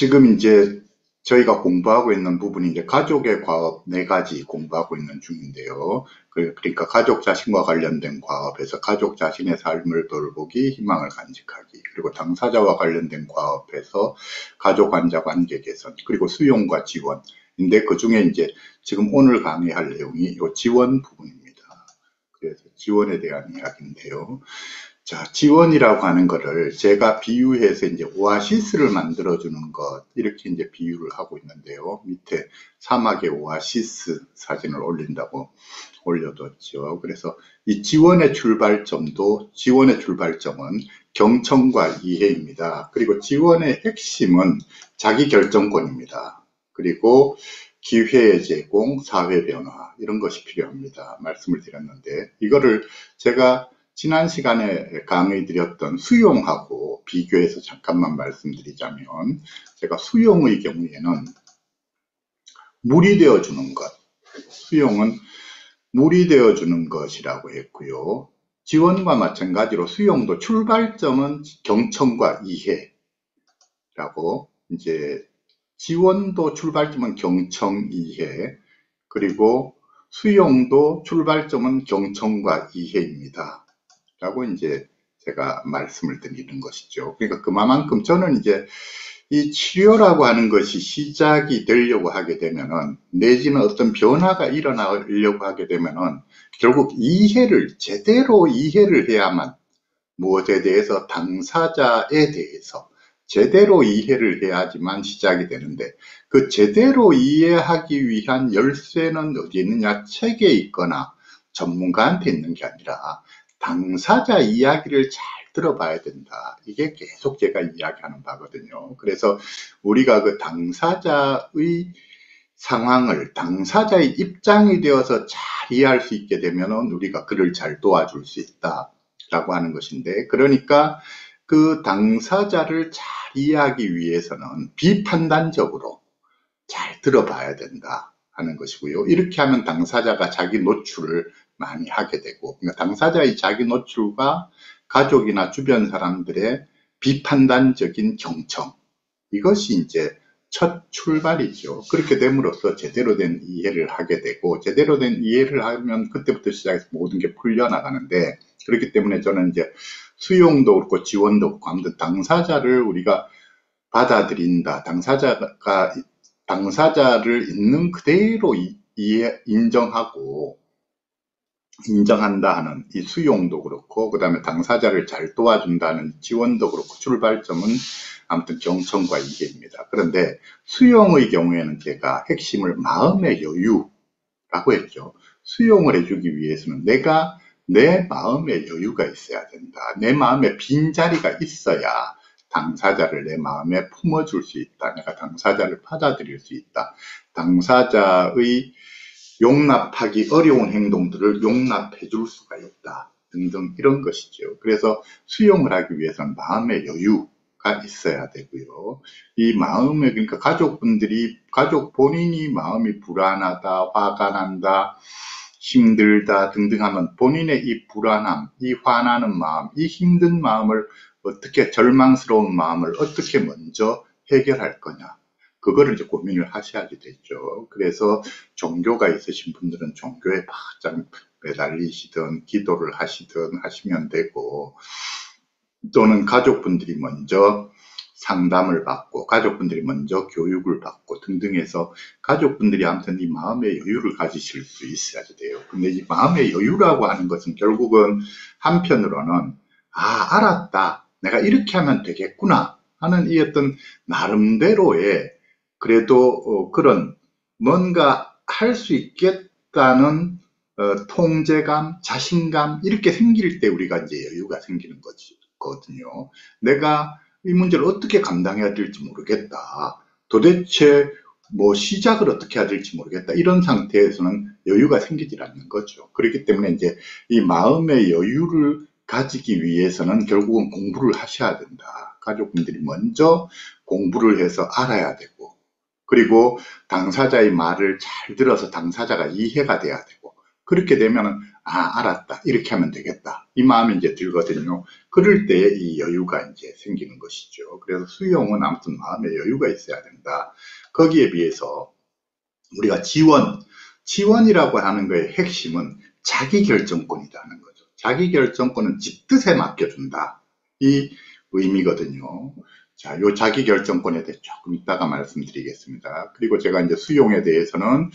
지금 이제 저희가 공부하고 있는 부분이 이제 가족의 과업 네 가지 공부하고 있는 중인데요. 그, 그러니까 가족 자신과 관련된 과업에서 가족 자신의 삶을 돌보기, 희망을 간직하기, 그리고 당사자와 관련된 과업에서 가족 환자 관계 개선, 그리고 수용과 지원. 인데 그 중에 이제 지금 오늘 강의할 내용이 이 지원 부분입니다. 그래서 지원에 대한 이야기인데요. 자, 지원이라고 하는 거를 제가 비유해서 이제 오아시스를 만들어주는 것, 이렇게 이제 비유를 하고 있는데요. 밑에 사막의 오아시스 사진을 올린다고 올려뒀죠. 그래서 이 지원의 출발점도, 지원의 출발점은 경청과 이해입니다. 그리고 지원의 핵심은 자기 결정권입니다. 그리고 기회의 제공, 사회 변화, 이런 것이 필요합니다. 말씀을 드렸는데, 이거를 제가 지난 시간에 강의 드렸던 수용하고 비교해서 잠깐만 말씀드리자면 제가 수용의 경우에는 물이 되어주는 것, 수용은 물이 되어주는 것이라고 했고요. 지원과 마찬가지로 수용도 출발점은 경청과 이해라고 이제 지원도 출발점은 경청, 이해 그리고 수용도 출발점은 경청과 이해입니다. 라고 이제 제가 말씀을 드리는 것이죠. 그러니까 그만큼 저는 이제 이 치료라고 하는 것이 시작이 되려고 하게 되면은 내지는 어떤 변화가 일어나려고 하게 되면은 결국 이해를 제대로 이해를 해야만 무엇에 대해서 당사자에 대해서 제대로 이해를 해야지만 시작이 되는데 그 제대로 이해하기 위한 열쇠는 어디 있느냐 책에 있거나 전문가한테 있는 게 아니라 당사자 이야기를 잘 들어봐야 된다. 이게 계속 제가 이야기하는 바거든요. 그래서 우리가 그 당사자의 상황을 당사자의 입장이 되어서 잘 이해할 수 있게 되면 우리가 그를 잘 도와줄 수 있다. 라고 하는 것인데, 그러니까 그 당사자를 잘 이해하기 위해서는 비판단적으로 잘 들어봐야 된다 하는 것이고요. 이렇게 하면 당사자가 자기 노출을 많이 하게 되고 그러니까 당사자의 자기 노출과 가족이나 주변 사람들의 비판단적인 경청 이것이 이제 첫 출발이죠. 그렇게 됨으로써 제대로 된 이해를 하게 되고 제대로 된 이해를 하면 그때부터 시작해서 모든 게 풀려나가는데 그렇기 때문에 저는 이제 수용도 그렇고 지원도 그렇고 아무튼 당사자를 우리가 받아들인다. 당사자가 당사자를 있는 그대로 이해 인정하고 인정한다 하는 이 수용도 그렇고 그 다음에 당사자를 잘 도와준다는 지원도 그렇고 출발점은 아무튼 경청과 이해입니다. 그런데 수용의 경우에는 제가 핵심을 마음의 여유라고 했죠. 수용을 해주기 위해서는 내가 내 마음의 여유가 있어야 된다. 내 마음에 빈자리가 있어야 당사자를 내 마음에 품어줄 수 있다. 내가 당사자를 받아들일 수 있다. 당사자의 용납하기 어려운 행동들을 용납해 줄 수가 있다. 등등 이런 것이죠. 그래서 수용을 하기 위해서는 마음의 여유가 있어야 되고요. 이 마음에 그러니까 가족분들이 가족 본인이 마음이 불안하다, 화가 난다, 힘들다 등등 하면 본인의 이 불안함, 이 화나는 마음, 이 힘든 마음을 어떻게 절망스러운 마음을 어떻게 먼저 해결할 거냐. 그거를 이제 고민을 하셔야지 되죠. 그래서 종교가 있으신 분들은 종교에 바짝 매달리시든 기도를 하시든 하시면 되고 또는 가족분들이 먼저 상담을 받고 가족분들이 먼저 교육을 받고 등등 해서 가족분들이 아무튼 이 마음의 여유를 가지실 수 있어야지 돼요. 근데 이 마음의 여유라고 하는 것은 결국은 한편으로는 아 알았다 내가 이렇게 하면 되겠구나 하는 이 어떤 나름대로의 그래도 어, 그런 뭔가 할 수 있겠다는 어, 통제감, 자신감 이렇게 생길 때 우리가 이제 여유가 생기는 거거든요. 내가 이 문제를 어떻게 감당해야 될지 모르겠다. 도대체 뭐 시작을 어떻게 해야 될지 모르겠다. 이런 상태에서는 여유가 생기질 않는 거죠. 그렇기 때문에 이제 이 마음의 여유를 가지기 위해서는 결국은 공부를 하셔야 된다. 가족분들이 먼저 공부를 해서 알아야 되고 그리고 당사자의 말을 잘 들어서 당사자가 이해가 돼야 되고 그렇게 되면은 아 알았다. 이렇게 하면 되겠다. 이 마음이 이제 들거든요. 그럴 때 이 여유가 이제 생기는 것이죠. 그래서 수용은 아무튼 마음에 여유가 있어야 된다. 거기에 비해서 우리가 지원 지원이라고 하는 거의 핵심은 자기 결정권이라는 거죠. 자기 결정권은 지 뜻에 맡겨준다. 이 의미거든요 자, 요 자기 결정권에 대해 조금 이따가 말씀드리겠습니다. 그리고 제가 이제 수용에 대해서는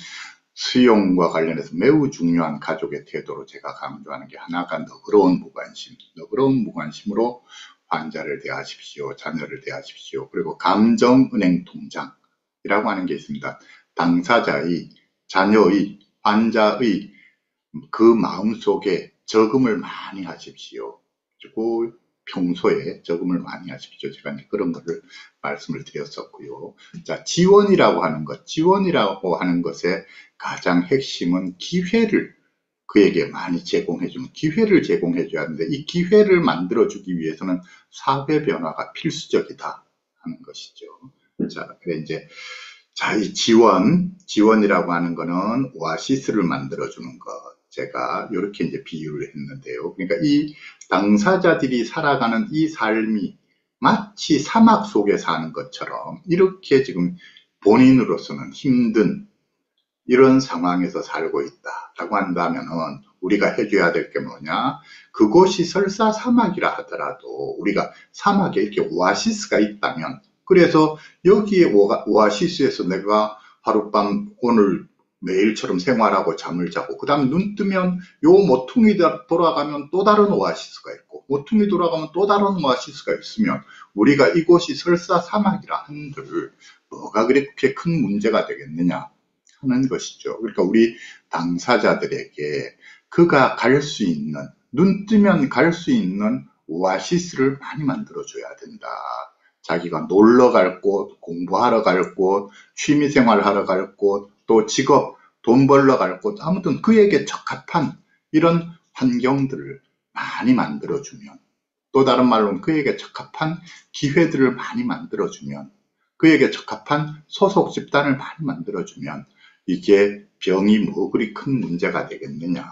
수용과 관련해서 매우 중요한 가족의 태도로 제가 강조하는 게 하나가 너그러운 무관심, 너그러운 무관심으로 환자를 대하십시오, 자녀를 대하십시오. 그리고 감정은행 통장이라고 하는 게 있습니다. 당사자의, 자녀의, 환자의 그 마음 속에 저금을 많이 하십시오. 그리고 평소에 저금을 많이 하십시오. 제가 그런 거를 말씀을 드렸었고요. 자, 지원이라고 하는 것, 지원이라고 하는 것의 가장 핵심은 기회를 그에게 많이 제공해주는 기회를 제공해줘야 하는데 이 기회를 만들어주기 위해서는 사회 변화가 필수적이다 하는 것이죠. 자, 그래 이제 자, 이 지원, 지원이라고 하는 거는 오아시스를 만들어주는 것. 제가 이렇게 이제 비유를 했는데요. 그러니까 이 당사자들이 살아가는 이 삶이 마치 사막 속에 사는 것처럼 이렇게 지금 본인으로서는 힘든 이런 상황에서 살고 있다라고 한다면은 우리가 해줘야 될 게 뭐냐? 그곳이 설사 사막이라 하더라도 우리가 사막에 이렇게 오아시스가 있다면 그래서 여기에 오아시스에서 내가 하룻밤 오늘 매일처럼 생활하고 잠을 자고 그 다음에 눈 뜨면 요 모퉁이 돌아가면 또 다른 오아시스가 있고 모퉁이 돌아가면 또 다른 오아시스가 있으면 우리가 이곳이 설사 사막이라 한들 뭐가 그렇게 큰 문제가 되겠느냐 하는 것이죠. 그러니까 우리 당사자들에게 그가 갈 수 있는 눈 뜨면 갈 수 있는 오아시스를 많이 만들어줘야 된다. 자기가 놀러 갈 곳, 공부하러 갈 곳, 취미생활 하러 갈 곳, 또 직업, 돈 벌러 갈 곳, 아무튼 그에게 적합한 이런 환경들을 많이 만들어주면, 또 다른 말로는 그에게 적합한 기회들을 많이 만들어주면, 그에게 적합한 소속 집단을 많이 만들어주면, 이게 병이 뭐 그리 큰 문제가 되겠느냐.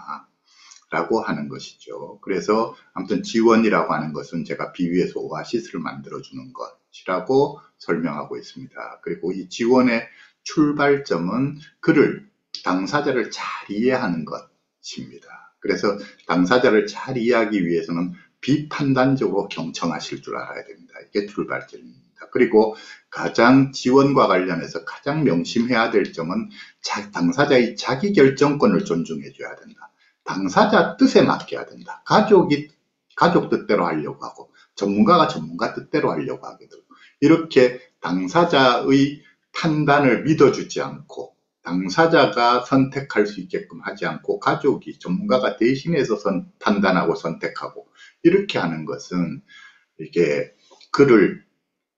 라고 하는 것이죠. 그래서 아무튼 지원이라고 하는 것은 제가 비유해서 오아시스를 만들어주는 것이라고 설명하고 있습니다. 그리고 이 지원의 출발점은 그를 당사자를 잘 이해하는 것입니다. 그래서 당사자를 잘 이해하기 위해서는 비판단적으로 경청하실 줄 알아야 됩니다. 이게 출발점입니다. 그리고 가장 지원과 관련해서 가장 명심해야 될 점은 당사자의 자기 결정권을 존중해 줘야 된다. 당사자 뜻에 맡겨야 된다. 가족이 가족 뜻대로 하려고 하고 전문가가 전문가 뜻대로 하려고 하게 되고 이렇게 당사자의 판단을 믿어주지 않고 당사자가 선택할 수 있게끔 하지 않고 가족이 전문가가 대신해서 선, 판단하고 선택하고 이렇게 하는 것은 이게 그를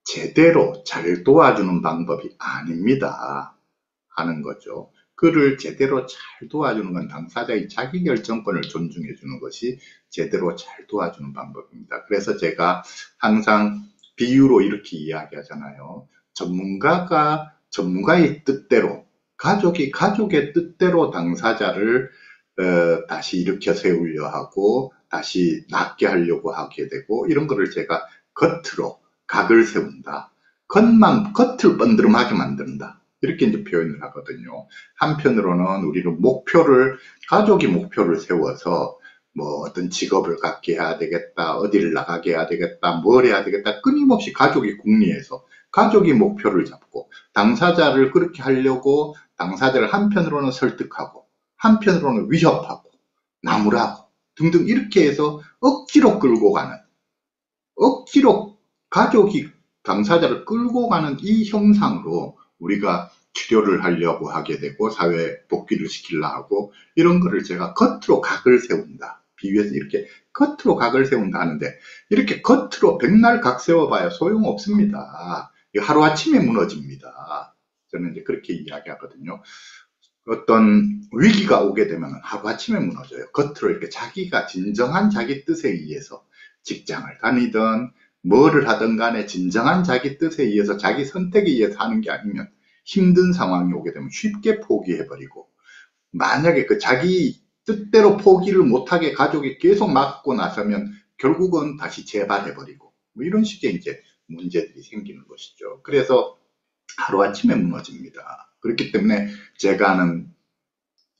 제대로 잘 도와주는 방법이 아닙니다 하는 거죠. 그를 제대로 잘 도와주는 건 당사자의 자기 결정권을 존중해 주는 것이 제대로 잘 도와주는 방법입니다. 그래서 제가 항상 비유로 이렇게 이야기하잖아요. 전문가가 전문가의 뜻대로 가족이 가족의 뜻대로 당사자를 어, 다시 일으켜 세우려 하고 다시 낫게 하려고 하게 되고 이런 거를 제가 겉으로 각을 세운다. 겉만 겉을 번드름하게 만든다. 이렇게 이제 표현을 하거든요. 한편으로는 우리는 목표를 가족이 목표를 세워서 뭐 어떤 직업을 갖게 해야 되겠다, 어디를 나가게 해야 되겠다, 뭘 해야 되겠다, 끊임없이 가족이 궁리해서 가족이 목표를 잡고 당사자를 그렇게 하려고 당사자를 한편으로는 설득하고 한편으로는 위협하고 나무라고 등등 이렇게 해서 억지로 끌고 가는 억지로 가족이 당사자를 끌고 가는 이 형상으로 우리가 치료를 하려고 하게 되고 사회 복귀를 시키려 하고 이런 거를 제가 겉으로 각을 세운다. 비유해서 이렇게 겉으로 각을 세운다 하는데 이렇게 겉으로 백날 각 세워봐야 소용없습니다. 하루아침에 무너집니다. 저는 이제 그렇게 이야기하거든요. 어떤 위기가 오게 되면 하루아침에 무너져요. 겉으로 이렇게 자기가 진정한 자기 뜻에 의해서 직장을 다니든 뭐를 하든 간에 진정한 자기 뜻에 의해서 자기 선택에 의해서 하는 게 아니면 힘든 상황이 오게 되면 쉽게 포기해버리고 만약에 그 자기 뜻대로 포기를 못하게 가족이 계속 막고 나서면 결국은 다시 재발해버리고 뭐 이런 식의 이제 문제들이 생기는 것이죠. 그래서 하루아침에 무너집니다. 그렇기 때문에 제가 하는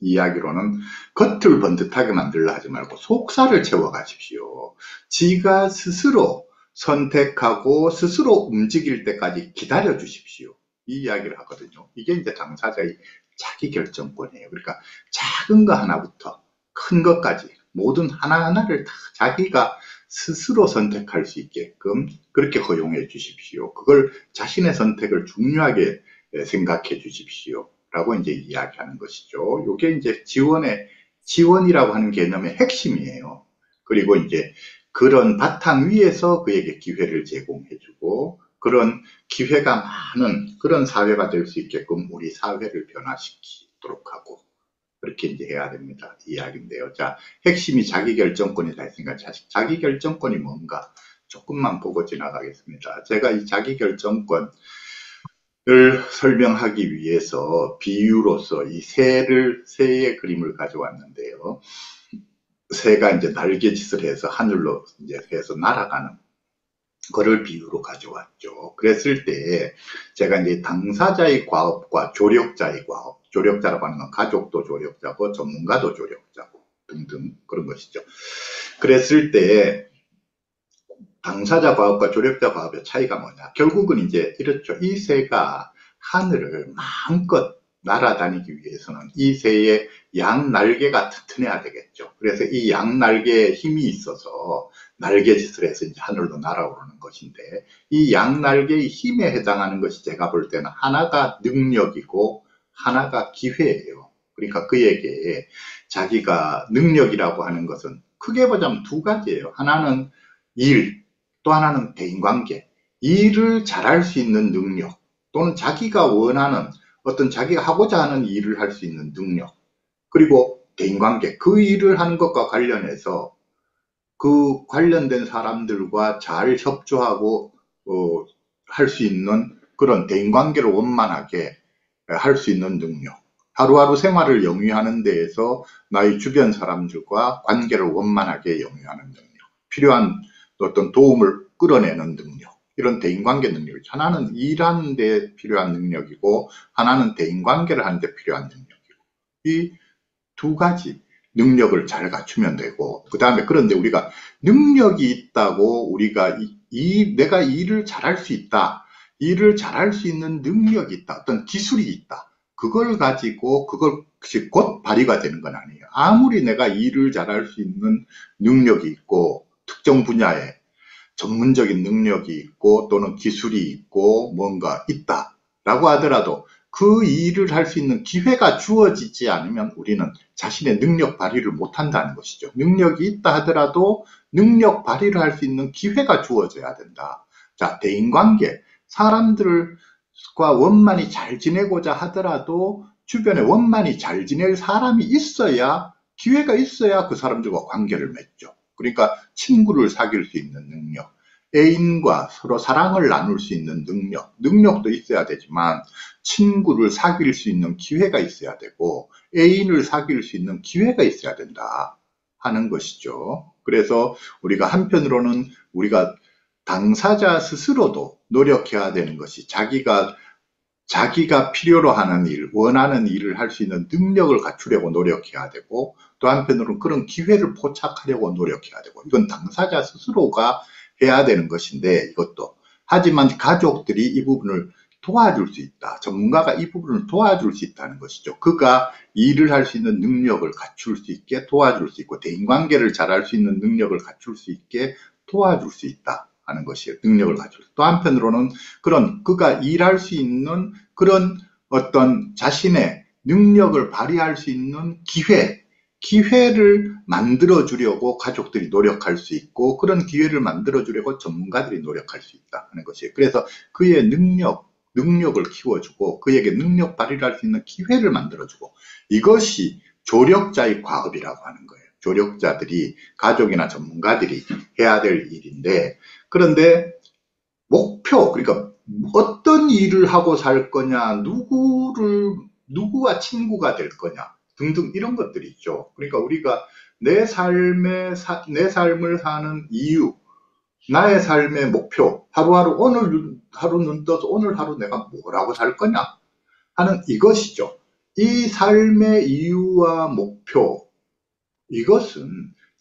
이야기로는 겉을 번듯하게 만들려 하지 말고 속살을 채워 가십시오. 지가 스스로 선택하고 스스로 움직일 때까지 기다려 주십시오. 이 이야기를 하거든요. 이게 이제 당사자의 자기 결정권이에요. 그러니까 작은 거 하나부터 큰 것까지 모든 하나하나를 다 자기가 스스로 선택할 수 있게끔 그렇게 허용해 주십시오. 그걸 자신의 선택을 중요하게 생각해 주십시오. 라고 이제 이야기하는 것이죠. 이게 이제 지원의, 지원이라고 하는 개념의 핵심이에요. 그리고 이제 그런 바탕 위에서 그에게 기회를 제공해 주고 그런 기회가 많은 그런 사회가 될 수 있게끔 우리 사회를 변화시키도록 하고 그렇게 이제 해야 됩니다. 이야기인데요. 자, 핵심이 자기결정권이다 했으니까 자기결정권이 뭔가 조금만 보고 지나가겠습니다. 제가 이 자기결정권 을 설명하기 위해서 비유로서 이 새를, 새의 그림을 가져왔는데요. 새가 이제 날개짓을 해서 하늘로 이제 해서 날아가는 거를 비유로 가져왔죠. 그랬을 때 제가 이제 당사자의 과업과 조력자의 과업, 조력자라고 하는 건 가족도 조력자고 전문가도 조력자고 등등 그런 것이죠. 그랬을 때 당사자 과업과 조력자 과업의 차이가 뭐냐? 결국은 이제 이렇죠. 이 새가 하늘을 마음껏 날아다니기 위해서는 이 새의 양 날개가 튼튼해야 되겠죠. 그래서 이 양 날개에 힘이 있어서 날개짓을 해서 이제 하늘로 날아오르는 것인데 이 양 날개의 힘에 해당하는 것이 제가 볼 때는 하나가 능력이고 하나가 기회예요. 그러니까 그에게 자기가 능력이라고 하는 것은 크게 보자면 두 가지예요. 하나는 일, 또 하나는 대인관계. 일을 잘할 수 있는 능력 또는 자기가 원하는 어떤 자기가 하고자 하는 일을 할 수 있는 능력 그리고 대인관계 그 일을 하는 것과 관련해서 그 관련된 사람들과 잘 협조하고 어, 할 수 있는 그런 대인관계를 원만하게 할 수 있는 능력. 하루하루 생활을 영위하는 데에서 나의 주변 사람들과 관계를 원만하게 영위하는 능력. 필요한 어떤 도움을 끌어내는 능력. 이런 대인관계 능력이 하나는 일하는 데 필요한 능력이고 하나는 대인관계를 하는 데 필요한 능력이고. 이 두 가지 능력을 잘 갖추면 되고 그 다음에 그런데 우리가 능력이 있다고 우리가 이, 이 내가 일을 잘할 수 있다 일을 잘할 수 있는 능력이 있다 어떤 기술이 있다 그걸 가지고 그것이 곧 발휘가 되는 건 아니에요 아무리 내가 일을 잘할 수 있는 능력이 있고 특정 분야에 전문적인 능력이 있고 또는 기술이 있고 뭔가 있다 라고 하더라도 그 일을 할 수 있는 기회가 주어지지 않으면 우리는 자신의 능력 발휘를 못한다는 것이죠. 능력이 있다 하더라도 능력 발휘를 할 수 있는 기회가 주어져야 된다. 자, 대인관계. 사람들과 원만히 잘 지내고자 하더라도 주변에 원만히 잘 지낼 사람이 있어야 기회가 있어야 그 사람들과 관계를 맺죠. 그러니까 친구를 사귈 수 있는 능력, 애인과 서로 사랑을 나눌 수 있는 능력, 능력도 있어야 되지만 친구를 사귈 수 있는 기회가 있어야 되고 애인을 사귈 수 있는 기회가 있어야 된다 하는 것이죠. 그래서 우리가 한편으로는 우리가 당사자 스스로도 노력해야 되는 것이 자기가 자기가 필요로 하는 일, 원하는 일을 할 수 있는 능력을 갖추려고 노력해야 되고 또 한편으로는 그런 기회를 포착하려고 노력해야 되고 이건 당사자 스스로가 해야 되는 것인데 이것도 하지만 가족들이 이 부분을 도와줄 수 있다. 전문가가 이 부분을 도와줄 수 있다는 것이죠. 그가 일을 할 수 있는 능력을 갖출 수 있게 도와줄 수 있고 대인관계를 잘할 수 있는 능력을 갖출 수 있게 도와줄 수 있다 하는 것이에요. 능력을 수. 또 한편으로는 그런 그가 일할 수 있는 그런 어떤 자신의 능력을 발휘할 수 있는 기회 기회를 만들어 주려고 가족들이 노력할 수 있고 그런 기회를 만들어 주려고 전문가들이 노력할 수 있다 하는 것이에요. 그래서 그의 능력, 능력을 키워주고 그에게 능력 발휘를 할 수 있는 기회를 만들어주고 이것이 조력자의 과업이라고 하는 거예요. 조력자들이 가족이나 전문가들이 해야 될 일인데 그런데 목표 그러니까 어떤 일을 하고 살 거냐 누구를 누구와 친구가 될 거냐 등등 이런 것들이 있죠. 그러니까 우리가 내 삶의 사, 내 삶을 사는 이유 나의 삶의 목표 하루하루 오늘 하루 눈 떠서 오늘 하루 내가 뭐라고 살 거냐 하는 이것이죠. 이 삶의 이유와 목표 이것은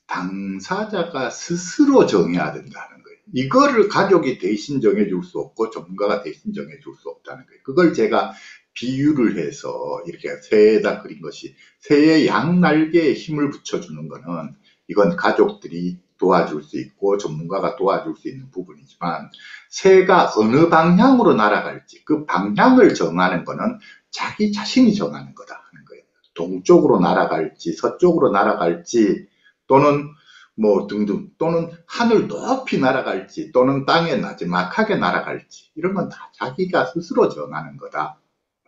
당사자가 스스로 정해야 된다는. 이거를 가족이 대신 정해줄 수 없고 전문가가 대신 정해줄 수 없다는 거예요. 그걸 제가 비유를 해서 이렇게 새에다 그린 것이 새의 양날개에 힘을 붙여주는 거는 이건 가족들이 도와줄 수 있고 전문가가 도와줄 수 있는 부분이지만 새가 어느 방향으로 날아갈지 그 방향을 정하는 거는 자기 자신이 정하는 거다 하는 거예요. 동쪽으로 날아갈지 서쪽으로 날아갈지 또는 뭐 등등 또는 하늘 높이 날아갈지 또는 땅에 나지막하게 날아갈지 이런 건 다 자기가 스스로 정하는 거다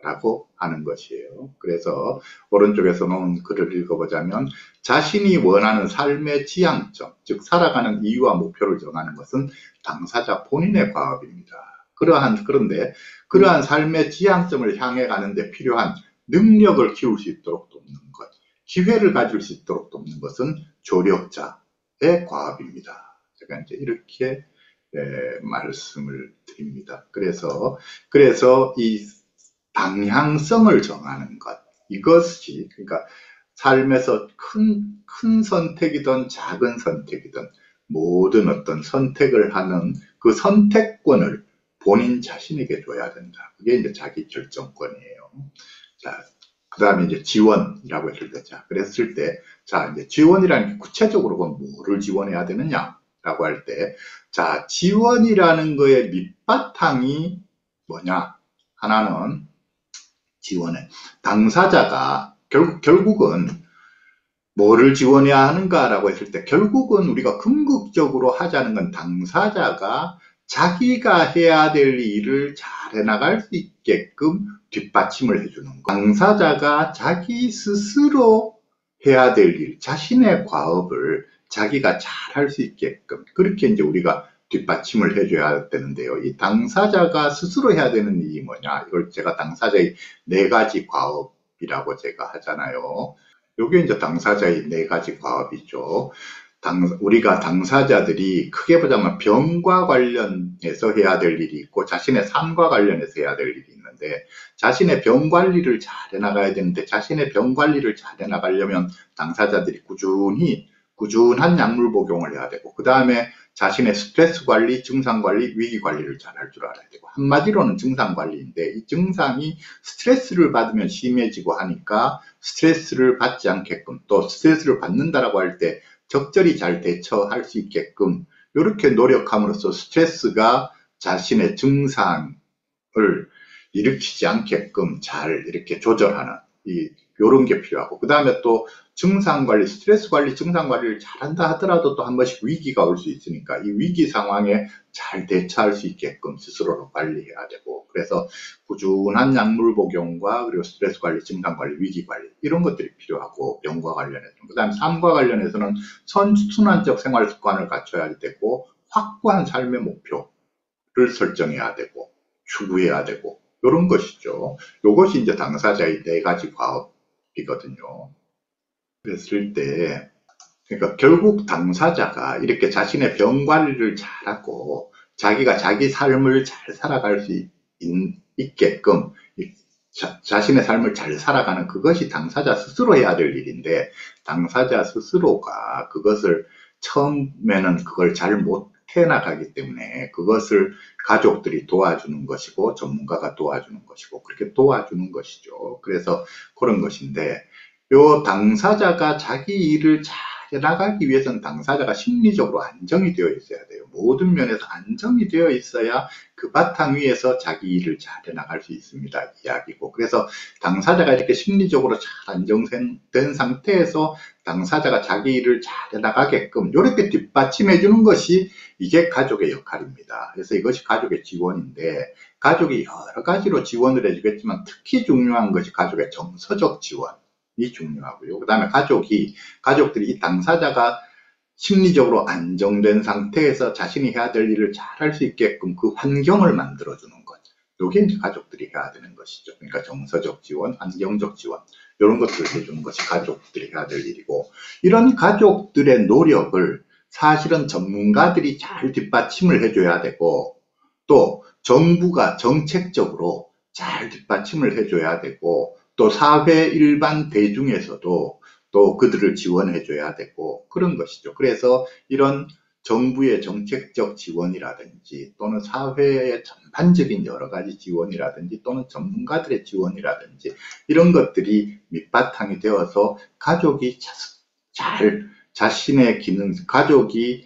라고 하는 것이에요. 그래서 오른쪽에서 놓은 글을 읽어보자면 자신이 원하는 삶의 지향점, 즉 살아가는 이유와 목표를 정하는 것은 당사자 본인의 과업입니다. 그러한 그런데 그러한 삶의 지향점을 향해 가는데 필요한 능력을 키울 수 있도록 돕는 것, 기회를 가질 수 있도록 돕는 것은 조력자 의 과업입니다. 제가 이제 이렇게 에, 말씀을 드립니다. 그래서 그래서 이 방향성을 정하는 것 이것이 그러니까 삶에서 큰, 큰 선택이든 작은 선택이든 모든 어떤 선택을 하는 그 선택권을 본인 자신에게 줘야 된다. 그게 이제 자기 결정권이에요. 자, 그 다음에 이제 지원이라고 했을 때, 자, 그랬을 때, 자, 이제 지원이라는 게 구체적으로 뭐를 지원해야 되느냐? 라고 할 때, 자, 지원이라는 거의 밑바탕이 뭐냐? 하나는 지원해. 당사자가 결국, 결국은 뭐를 지원해야 하는가라고 했을 때 결국은 우리가 궁극적으로 하자는 건 당사자가 자기가 해야 될 일을 잘 해나갈 수 있게끔 뒷받침을 해주는 거. 당사자가 자기 스스로 해야 될 일, 자신의 과업을 자기가 잘 할 수 있게끔 그렇게 이제 우리가 뒷받침을 해줘야 되는데요. 이 당사자가 스스로 해야 되는 일이 뭐냐? 이걸 제가 당사자의 네 가지 과업이라고 제가 하잖아요. 요게 이제 당사자의 네 가지 과업이죠. 당, 우리가 당사자들이 크게 보자면 병과 관련해서 해야 될 일이 있고 자신의 삶과 관련해서 해야 될 일이 있는데 자신의 병 관리를 잘 해나가야 되는데 자신의 병 관리를 잘 해나가려면 당사자들이 꾸준히 꾸준한 약물 복용을 해야 되고 그 다음에 자신의 스트레스 관리, 증상 관리, 위기 관리를 잘 할 줄 알아야 되고 한마디로는 증상 관리인데 이 증상이 스트레스를 받으면 심해지고 하니까 스트레스를 받지 않게끔 또 스트레스를 받는다라고 할 때 적절히 잘 대처할 수 있게끔 이렇게 노력함으로써 스트레스가 자신의 증상을 일으키지 않게끔 잘 이렇게 조절하는 이 요런 게 필요하고 그 다음에 또 증상 관리, 스트레스 관리, 증상 관리를 잘한다 하더라도 또 한 번씩 위기가 올 수 있으니까 이 위기 상황에 잘 대처할 수 있게끔 스스로로 관리해야 되고 그래서 꾸준한 약물 복용과 그리고 스트레스 관리, 증상 관리, 위기 관리 이런 것들이 필요하고 병과 관련해서 그 다음에 삶과 관련해서는 선순환적 생활 습관을 갖춰야 되고 확고한 삶의 목표를 설정해야 되고 추구해야 되고 이런 것이죠. 이것이 이제 당사자의 네 가지 과업이거든요. 그랬을 때, 그러니까 결국 당사자가 이렇게 자신의 병 관리를 잘하고 자기가 자기 삶을 잘 살아갈 수 있, 게끔 자, 신의 삶을 잘 살아가는 그것이 당사자 스스로 해야 될 일인데 당사자 스스로가 그것을 처음에는 그걸 잘 못 해 나가기 때문에 그것을 가족들이 도와주는 것이고 전문가가 도와주는 것이고 그렇게 도와주는 것이죠. 그래서 그런 것인데 요 당사자가 자기 일을 잘 해나가기 위해서는 당사자가 심리적으로 안정이 되어 있어야 돼요. 모든 면에서 안정이 되어 있어야 그 바탕 위에서 자기 일을 잘 해나갈 수 있습니다. 이야기고. 그래서 당사자가 이렇게 심리적으로 잘 안정된 상태에서 당사자가 자기 일을 잘 해나가게끔 이렇게 뒷받침해 주는 것이 이게 가족의 역할입니다. 그래서 이것이 가족의 지원인데 가족이 여러 가지로 지원을 해주겠지만 특히 중요한 것이 가족의 정서적 지원이 중요하고요. 그 다음에 가족이 가족들이 이 당사자가 심리적으로 안정된 상태에서 자신이 해야 될 일을 잘 할 수 있게끔 그 환경을 만들어주는 것. 이게 이제 가족들이 해야 되는 것이죠. 그러니까 정서적 지원, 환경적 지원, 이런 것들을 해주는 것이 가족들이 해야 될 일이고, 이런 가족들의 노력을 사실은 전문가들이 잘 뒷받침을 해줘야 되고, 또 정부가 정책적으로 잘 뒷받침을 해줘야 되고, 또 사회 일반 대중에서도 또 그들을 지원해 줘야 되고 그런 것이죠. 그래서 이런 정부의 정책적 지원이라든지 또는 사회의 전반적인 여러 가지 지원이라든지 또는 전문가들의 지원이라든지 이런 것들이 밑바탕이 되어서 가족이 잘 자신의 기능, 가족이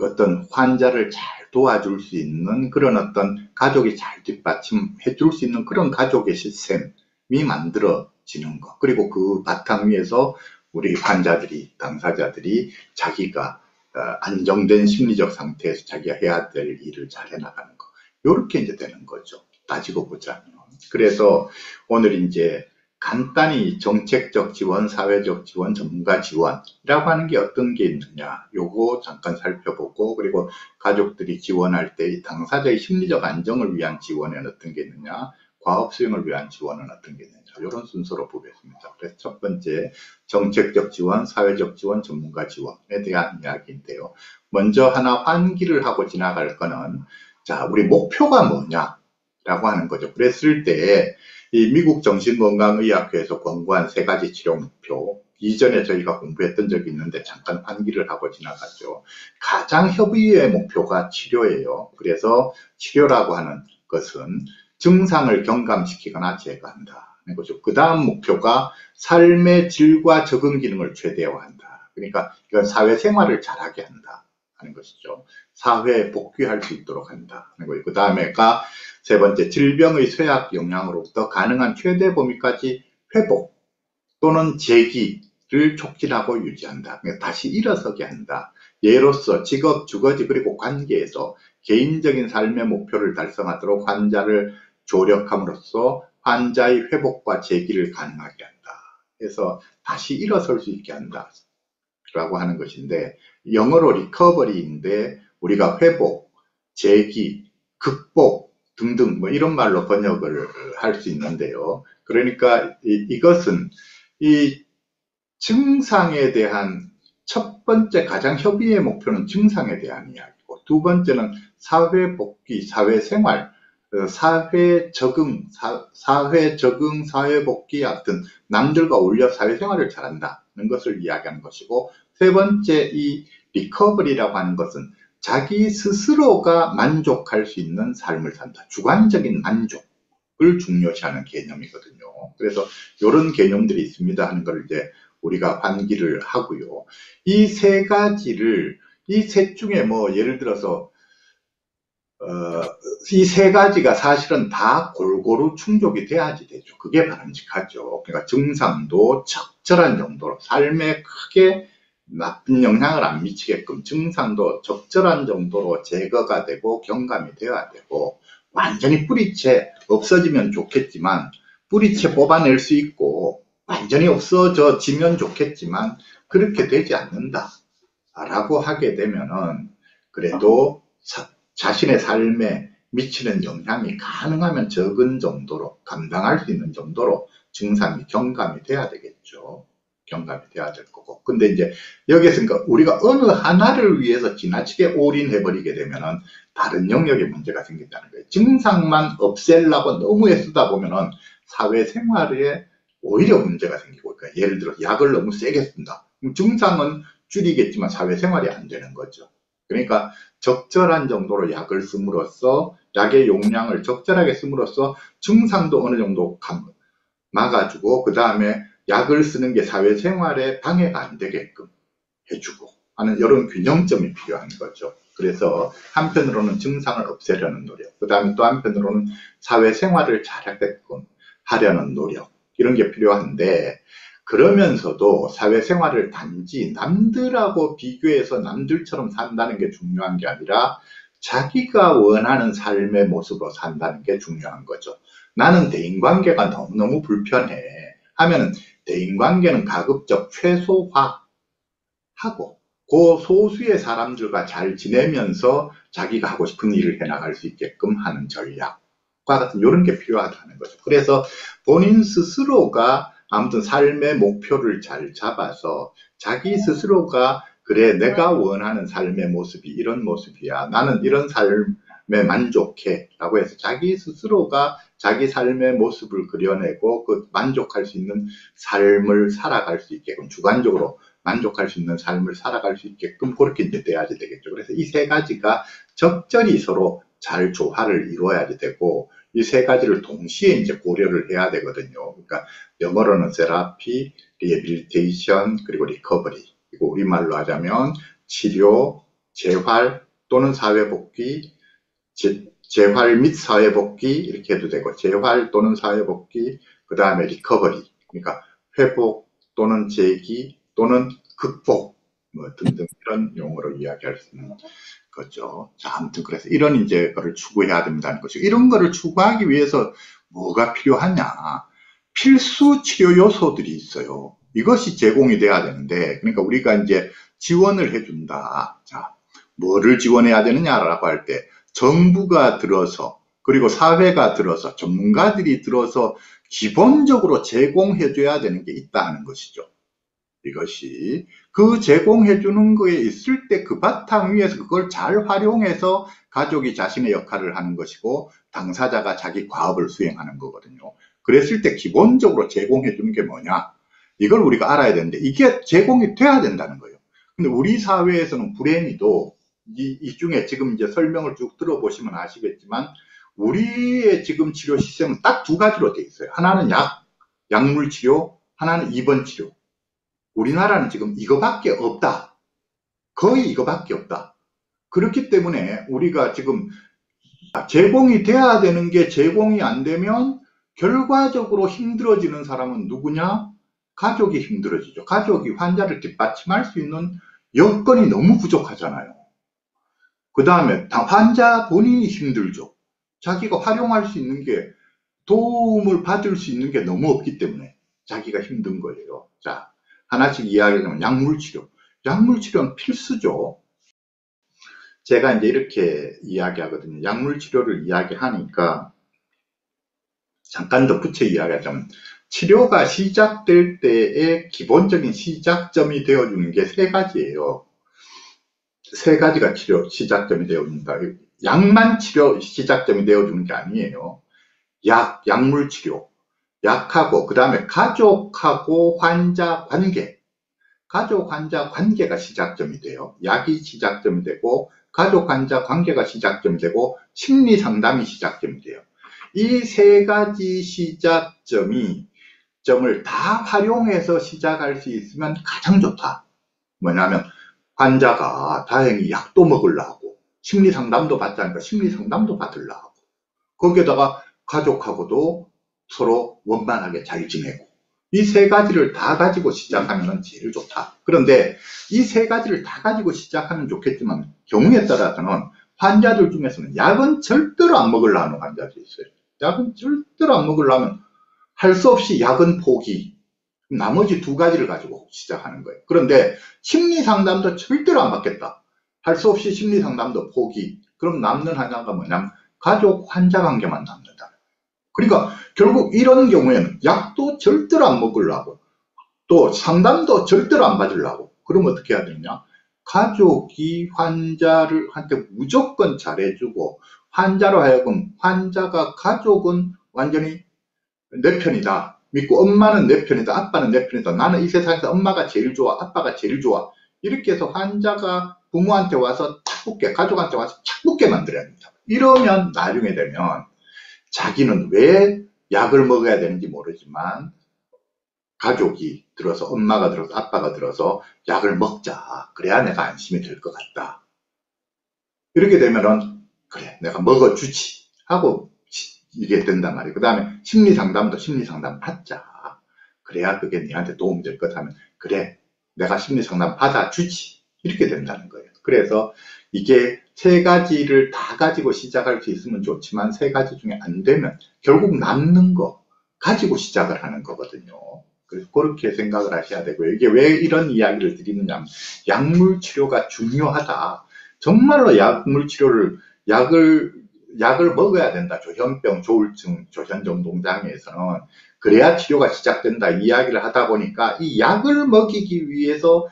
어떤 환자를 잘 도와줄 수 있는 그런 어떤 가족이 잘 뒷받침해 줄 수 있는 그런 가족의 시스템이 만들어 지는 것. 그리고 그 바탕 위에서 우리 환자들이, 당사자들이 자기가 어, 안정된 심리적 상태에서 자기가 해야 될 일을 잘 해나가는 것. 요렇게 이제 되는 거죠. 따지고 보자면. 그래서 오늘 이제 간단히 정책적 지원, 사회적 지원, 전문가 지원이라고 하는 게 어떤 게 있느냐. 요거 잠깐 살펴보고, 그리고 가족들이 지원할 때 당사자의 심리적 안정을 위한 지원에는 어떤 게 있느냐. 과업 수행을 위한 지원은 어떤 게 있느냐. 이런 순서로 보겠습니다. 그래서 첫 번째 정책적 지원, 사회적 지원, 전문가 지원에 대한 이야기인데요. 먼저 하나 환기를 하고 지나갈 거는 자 우리 목표가 뭐냐라고 하는 거죠. 그랬을 때 이 미국 정신건강의학회에서 권고한 세 가지 치료 목표 이전에 저희가 공부했던 적이 있는데 잠깐 환기를 하고 지나갔죠. 가장 협의의 목표가 치료예요. 그래서 치료라고 하는 것은 증상을 경감시키거나 제거한다. 그 다음 목표가 삶의 질과 적응 기능을 최대화한다. 그러니까 이건 사회생활을 잘하게 한다. 하는 것이죠. 사회에 복귀할 수 있도록 한다. 그 다음에가 세 번째, 질병의 쇠약 영향으로부터 가능한 최대 범위까지 회복 또는 재기를 촉진하고 유지한다. 그러니까 다시 일어서게 한다. 예로서 직업, 주거지 그리고 관계에서 개인적인 삶의 목표를 달성하도록 환자를 조력함으로써 환자의 회복과 재기를 가능하게 한다. 그래서 다시 일어설 수 있게 한다. 라고 하는 것인데 영어로 리커버리인데 우리가 회복, 재기, 극복 등등 뭐 이런 말로 번역을 할 수 있는데요. 그러니까 이, 것은 이 증상에 대한 첫 번째 가장 협의의 목표는 증상에 대한 이야기고 두 번째는 사회 복귀, 사회 생활 그 사회 적응, 사, 회 적응, 사회 복귀 같은 남들과 어울려 사회 생활을 잘한다는 것을 이야기하는 것이고 세 번째 이 리커버리라고 하는 것은 자기 스스로가 만족할 수 있는 삶을 산다. 주관적인 만족을 중요시하는 개념이거든요. 그래서 이런 개념들이 있습니다 하는 걸 이제 우리가 환기를 하고요. 이 세 가지를 이 셋 중에 뭐 예를 들어서 어, 이 세 가지가 사실은 다 골고루 충족이 돼야지 되죠. 그게 바람직하죠. 그러니까 증상도 적절한 정도로 삶에 크게 나쁜 영향을 안 미치게끔 증상도 적절한 정도로 제거가 되고 경감이 되어야 되고 완전히 뿌리채 없어지면 좋겠지만 뿌리채 뽑아낼 수 있고 완전히 없어져지면 좋겠지만 그렇게 되지 않는다 라고 하게 되면은 그래도 자신의 삶에 미치는 영향이 가능하면 적은 정도로 감당할 수 있는 정도로 증상이 경감이 돼야 되겠죠. 경감이 돼야 될 거고. 근데 이제 여기에서 그러니까 우리가 어느 하나를 위해서 지나치게 올인해 버리게 되면은 다른 영역에 문제가 생긴다는 거예요. 증상만 없앨라고 너무 애쓰다 보면은 사회생활에 오히려 문제가 생기고, 그러니까 예를 들어 약을 너무 세게 쓴다. 증상은 줄이겠지만 사회생활이 안 되는 거죠. 그러니까 적절한 정도로 약을 씀으로써 약의 용량을 적절하게 씀으로써 증상도 어느 정도 막아주고 그 다음에 약을 쓰는 게 사회생활에 방해가 안 되게끔 해주고 하는 이런 균형점이 필요한 거죠. 그래서 한편으로는 증상을 없애려는 노력, 그 다음에 또 한편으로는 사회생활을 잘하게끔 하려는 노력 이런 게 필요한데 그러면서도 사회생활을 단지 남들하고 비교해서 남들처럼 산다는 게 중요한 게 아니라 자기가 원하는 삶의 모습으로 산다는 게 중요한 거죠. 나는 대인관계가 너무너무 불편해 하면은 대인관계는 가급적 최소화하고 그 소수의 사람들과 잘 지내면서 자기가 하고 싶은 일을 해나갈 수 있게끔 하는 전략과 같은 이런 게 필요하다는 거죠. 그래서 본인 스스로가 아무튼 삶의 목표를 잘 잡아서 자기 스스로가 그래 내가 원하는 삶의 모습이 이런 모습이야 나는 이런 삶에 만족해 라고 해서 자기 스스로가 자기 삶의 모습을 그려내고 그 만족할 수 있는 삶을 살아갈 수 있게끔 주관적으로 만족할 수 있는 삶을 살아갈 수 있게끔 그렇게 이제 돼야지 되겠죠. 그래서 이 세 가지가 적절히 서로 잘 조화를 이루어야지 되고 이 세 가지를 동시에 이제 고려를 해야 되거든요. 그러니까 영어로는 therapy, rehabilitation, 그리고 recovery. 그리고 우리말로 하자면 치료, 재활 또는 사회복귀, 재, 재활 및 사회복귀 이렇게 해도 되고 재활 또는 사회복귀, 그 다음에 recovery. 그러니까 회복 또는 재기 또는 극복 뭐 등등 이런 용어로 이야기할 수 있는 거죠. 자, 아무튼 그래서 이런 이제 거를 추구해야 된다는 거죠. 이런 거를 추구하기 위해서 뭐가 필요하냐? 필수 치료 요소들이 있어요. 이것이 제공이 돼야 되는데, 그러니까 우리가 이제 지원을 해준다. 자, 뭐를 지원해야 되느냐라고 할 때, 정부가 들어서, 그리고 사회가 들어서, 전문가들이 들어서 기본적으로 제공해 줘야 되는 게 있다 하는 것이죠. 이것이 그 제공해 주는 거에 있을 때 그 바탕 위에서 그걸 잘 활용해서 가족이 자신의 역할을 하는 것이고 당사자가 자기 과업을 수행하는 거거든요. 그랬을 때 기본적으로 제공해 주는 게 뭐냐? 이걸 우리가 알아야 되는데 이게 제공이 돼야 된다는 거예요. 근데 우리 사회에서는 불행히도 이, 이 중에 지금 이제 설명을 쭉 들어보시면 아시겠지만 우리의 지금 치료 시스템은 딱 두 가지로 돼 있어요. 하나는 약, 약물 치료, 하나는 입원 치료. 우리나라는 지금 이거밖에 없다. 거의 이거밖에 없다. 그렇기 때문에 우리가 지금 제공이 돼야 되는 게 제공이 안 되면 결과적으로 힘들어지는 사람은 누구냐? 가족이 힘들어지죠. 가족이 환자를 뒷받침할 수 있는 여건이 너무 부족하잖아요. 그 다음에 환자 본인이 힘들죠. 자기가 활용할 수 있는 게 도움을 받을 수 있는 게 너무 없기 때문에 자기가 힘든 거예요. 자, 하나씩 이야기하면 약물치료. 약물치료는 필수죠. 제가 이제 이렇게 이야기하거든요. 약물치료를 이야기하니까 잠깐 더 붙여 이야기하자면 치료가 시작될 때의 기본적인 시작점이 되어주는 게 세 가지예요. 세 가지가 치료 시작점이 되어준다. 약만 치료 시작점이 되어주는 게 아니에요. 약, 약물 치료. 약하고 그 다음에 가족하고 환자 관계 가족 환자 관계가 시작점이 돼요. 약이 시작점이 되고 가족 환자 관계가 시작점이 되고 심리 상담이 시작점이 돼요. 이 세 가지 시작점이 점을 다 활용해서 시작할 수 있으면 가장 좋다. 뭐냐면 환자가 다행히 약도 먹으려고 심리 상담도 받자니까 심리 상담도 받으려고 거기에다가 가족하고도 서로 원만하게 잘 지내고 이 세 가지를 다 가지고 시작하면 제일 좋다. 그런데 이 세 가지를 다 가지고 시작하면 좋겠지만 경우에 따라서는 환자들 중에서는 약은 절대로 안 먹으려는 환자들이 있어요. 약은 절대로 안 먹으려면 할 수 없이 약은 포기. 나머지 두 가지를 가지고 시작하는 거예요. 그런데 심리 상담도 절대로 안 받겠다. 할 수 없이 심리 상담도 포기. 그럼 남는 환자가 뭐냐면 가족 환자 관계만 남는다. 그러니까 결국 이런 경우에는 약도 절대로 안 먹으려고 또 상담도 절대로 안 받으려고 그럼 어떻게 해야 되냐 가족이 환자를 한테 무조건 잘해주고 환자로 하여금 환자가 가족은 완전히 내 편이다 믿고 엄마는 내 편이다 아빠는 내 편이다 나는 이 세상에서 엄마가 제일 좋아 아빠가 제일 좋아 이렇게 해서 환자가 부모한테 와서 착 붙게 가족한테 와서 착 붙게 만들어야 됩니다 이러면 나중에 되면 자기는 왜 약을 먹어야 되는지 모르지만 가족이 들어서 엄마가 들어서 아빠가 들어서 약을 먹자. 그래야 내가 안심이 될 것 같다. 이렇게 되면은 그래 내가 먹어주지 하고 이게 된단 말이에요. 그 다음에 심리 상담도 심리 상담 받자. 그래야 그게 니한테 도움이 될 것 하면 그래 내가 심리 상담 받아주지 이렇게 된다는 거예요. 그래서 이게 세 가지를 다 가지고 시작할 수 있으면 좋지만 세 가지 중에 안 되면 결국 남는 거 가지고 시작을 하는 거거든요. 그래서 그렇게 생각을 하셔야 되고요. 이게 왜 이런 이야기를 드리느냐 하면 약물 치료가 중요하다. 정말로 약물 치료를 약을 약을 먹어야 된다. 조현병, 조울증, 조현정동장에서는 그래야 치료가 시작된다 이야기를 하다 보니까 이 약을 먹이기 위해서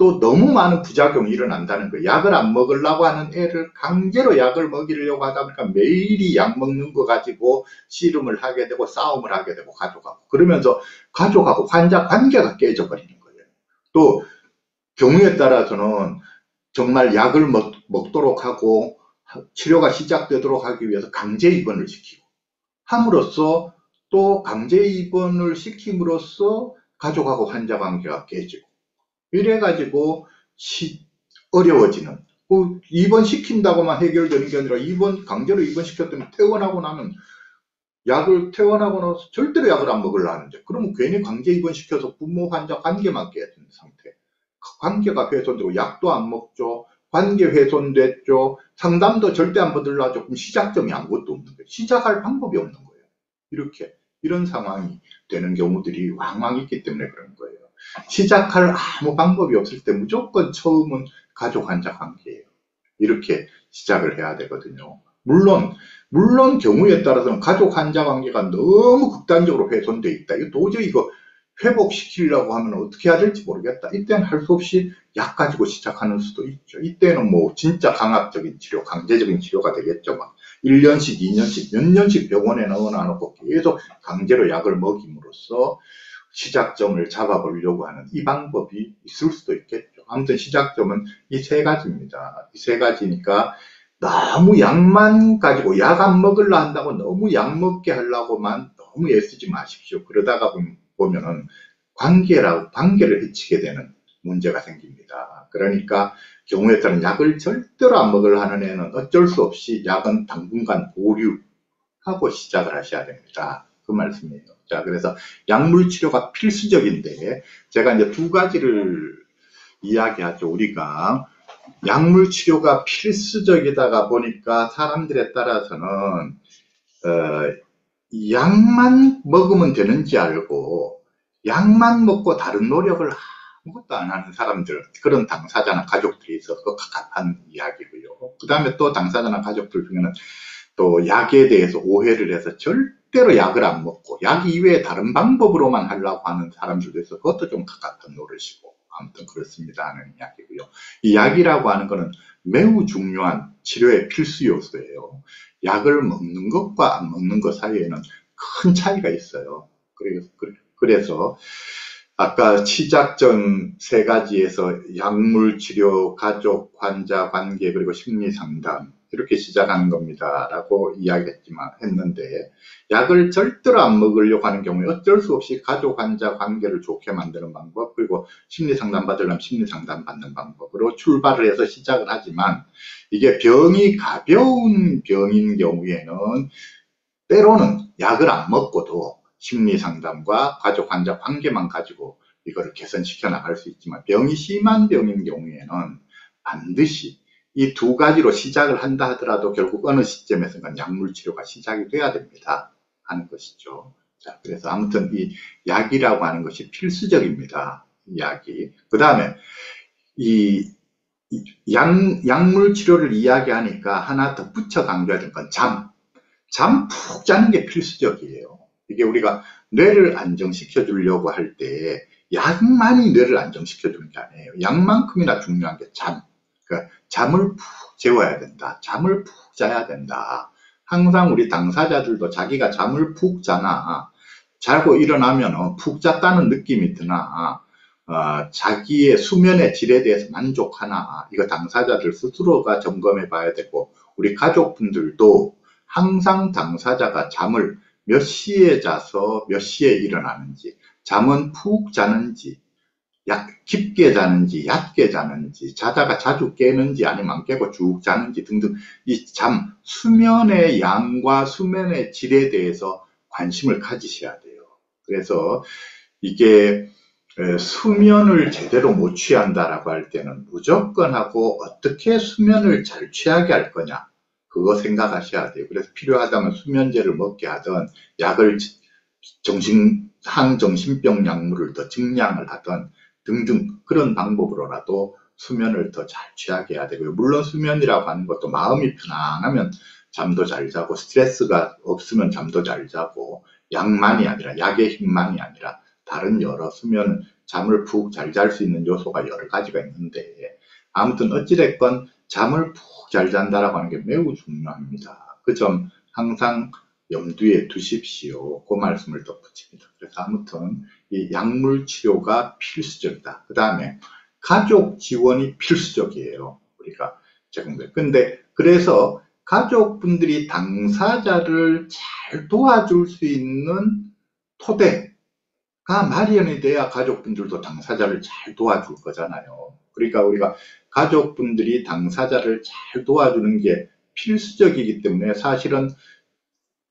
또 너무 많은 부작용이 일어난다는 거예요. 약을 안 먹으려고 하는 애를 강제로 약을 먹이려고 하다 보니까 매일이 약 먹는 거 가지고 씨름을 하게 되고 싸움을 하게 되고 가족하고 그러면서 가족하고 환자 관계가 깨져버리는 거예요. 또 경우에 따라서는 정말 약을 먹, 먹도록 하고 치료가 시작되도록 하기 위해서 강제 입원을 시키고 함으로써 또 강제 입원을 시킴으로써 가족하고 환자 관계가 깨지고 이래가지고 시, 어려워지는 그 입원 시킨다고만 해결되는 게 아니라 입원 강제로 입원 시켰더니 퇴원하고 나면 약을 퇴원하고 나서 절대로 약을 안 먹으려 하는데 그러면 괜히 강제 입원 시켜서 부모 환자 관계만 깨지는 상태. 관계가 훼손되고 약도 안 먹죠 관계 훼손됐죠 상담도 절대 안 받으려 그럼 시작점이 아무것도 없는 거예요 시작할 방법이 없는 거예요 이렇게 이런 상황이 되는 경우들이 왕왕 있기 때문에 그런 거예요 시작할 아무 방법이 없을 때 무조건 처음은 가족 환자 관계예요. 이렇게 시작을 해야 되거든요. 물론 물론 경우에 따라서는 가족 환자 관계가 너무 극단적으로 훼손돼 있다. 이거 도저히 이거 회복시키려고 하면 어떻게 해야 될지 모르겠다. 이때는 할 수 없이 약 가지고 시작하는 수도 있죠. 이때는 뭐 진짜 강압적인 치료, 강제적인 치료가 되겠죠. 막 1년씩, 2년씩, 몇 년씩 병원에 넣어놔놓고 계속 강제로 약을 먹임으로써 시작점을 잡아보려고 하는 이 방법이 있을 수도 있겠죠. 아무튼 시작점은 이 세 가지입니다. 이 세 가지니까 너무 약만 가지고 약 안 먹으려 한다고 너무 약 먹게 하려고만 너무 애쓰지 마십시오. 그러다가 보면 은 관계라고 관계를 해치게 되는 문제가 생깁니다. 그러니까 경우에 따른 약을 절대로 안 먹으려 하는 애는 어쩔 수 없이 약은 당분간 보류하고 시작을 하셔야 됩니다. 그 말씀이에요. 자, 그래서 약물 치료가 필수적인데 제가 이제 두 가지를 이야기하죠. 우리가 약물 치료가 필수적이다가 보니까 사람들에 따라서는 어, 약만 먹으면 되는지 알고 약만 먹고 다른 노력을 아무것도 안 하는 사람들 그런 당사자나 가족들이 있어서 갑갑한 이야기고요. 그 다음에 또 당사자나 가족들 중에는 또 약에 대해서 오해를 해서 절대로 약을 안 먹고 약 이외에 다른 방법으로만 하려고 하는 사람들도 있어 그것도 좀 가깝한 노릇이고 아무튼 그렇습니다 하는 이야기고요. 이 약이라고 하는 것은 매우 중요한 치료의 필수 요소예요. 약을 먹는 것과 안 먹는 것 사이에는 큰 차이가 있어요. 그래서, 아까 시작전 세 가지에서 약물 치료, 가족, 환자 관계, 그리고 심리 상담 이렇게 시작하는 겁니다. 라고 이야기했지만, 했는데, 약을 절대로 안 먹으려고 하는 경우에 어쩔 수 없이 가족 환자 관계를 좋게 만드는 방법, 그리고 심리 상담 받으려면 심리 상담 받는 방법으로 출발을 해서 시작을 하지만, 이게 병이 가벼운 병인 경우에는 때로는 약을 안 먹고도 심리 상담과 가족 환자 관계만 가지고 이거를 개선시켜 나갈 수 있지만 병이 심한 병인 경우에는 반드시 이 두 가지로 시작을 한다 하더라도 결국 어느 시점에서는 약물 치료가 시작이 돼야 됩니다 하는 것이죠. 자, 그래서 아무튼 이 약이라고 하는 것이 필수적입니다. 이 약이. 그 다음에 이 약, 약물 치료를 이야기하니까 하나 더 붙여 될건 잠. 잠 푹 자는 게 필수적이에요. 이게 우리가 뇌를 안정시켜 주려고 할 때 약만이 뇌를 안정시켜 주는 게 아니에요. 약만큼이나 중요한 게 잠. 그러니까 잠을 푹 재워야 된다. 잠을 푹 자야 된다. 항상 우리 당사자들도 자기가 잠을 푹 자나 자고 일어나면 푹 잤다는 느낌이 드나 어, 자기의 수면의 질에 대해서 만족하나 이거 당사자들 스스로가 점검해 봐야 되고 우리 가족분들도 항상 당사자가 잠을 몇 시에 자서 몇 시에 일어나는지, 잠은 푹 자는지, 약, 깊게 자는지, 얕게 자는지, 자다가 자주 깨는지, 아니면 안 깨고 쭉 자는지 등등, 이 잠, 수면의 양과 수면의 질에 대해서 관심을 가지셔야 돼요. 그래서 이게 수면을 제대로 못 취한다라고 할 때는 무조건 하고 어떻게 수면을 잘 취하게 할 거냐 그거 생각하셔야 돼요. 그래서 필요하다면 수면제를 먹게 하든 약을 정신 항정신병 약물을 더 증량을 하든 등등 그런 방법으로라도 수면을 더 잘 취하게 해야 되고요. 물론 수면이라고 하는 것도 마음이 편안하면 잠도 잘 자고 스트레스가 없으면 잠도 잘 자고 약만이 아니라 약의 힘만이 아니라 다른 여러 수면 잠을 푹 잘 잘 수 있는 요소가 여러 가지가 있는데 아무튼 어찌됐건 잠을 푹 잘 잔다라고 하는 게 매우 중요합니다. 그 점 항상 염두에 두십시오. 그 말씀을 덧붙입니다. 그래서 아무튼 이 약물 치료가 필수적이다. 그 다음에 가족 지원이 필수적이에요. 우리가 제공돼. 근데 그래서 가족분들이 당사자를 잘 도와줄 수 있는 토대가 마련이 돼야 가족분들도 당사자를 잘 도와줄 거잖아요. 그러니까 우리가 가족분들이 당사자를 잘 도와주는 게 필수적이기 때문에 사실은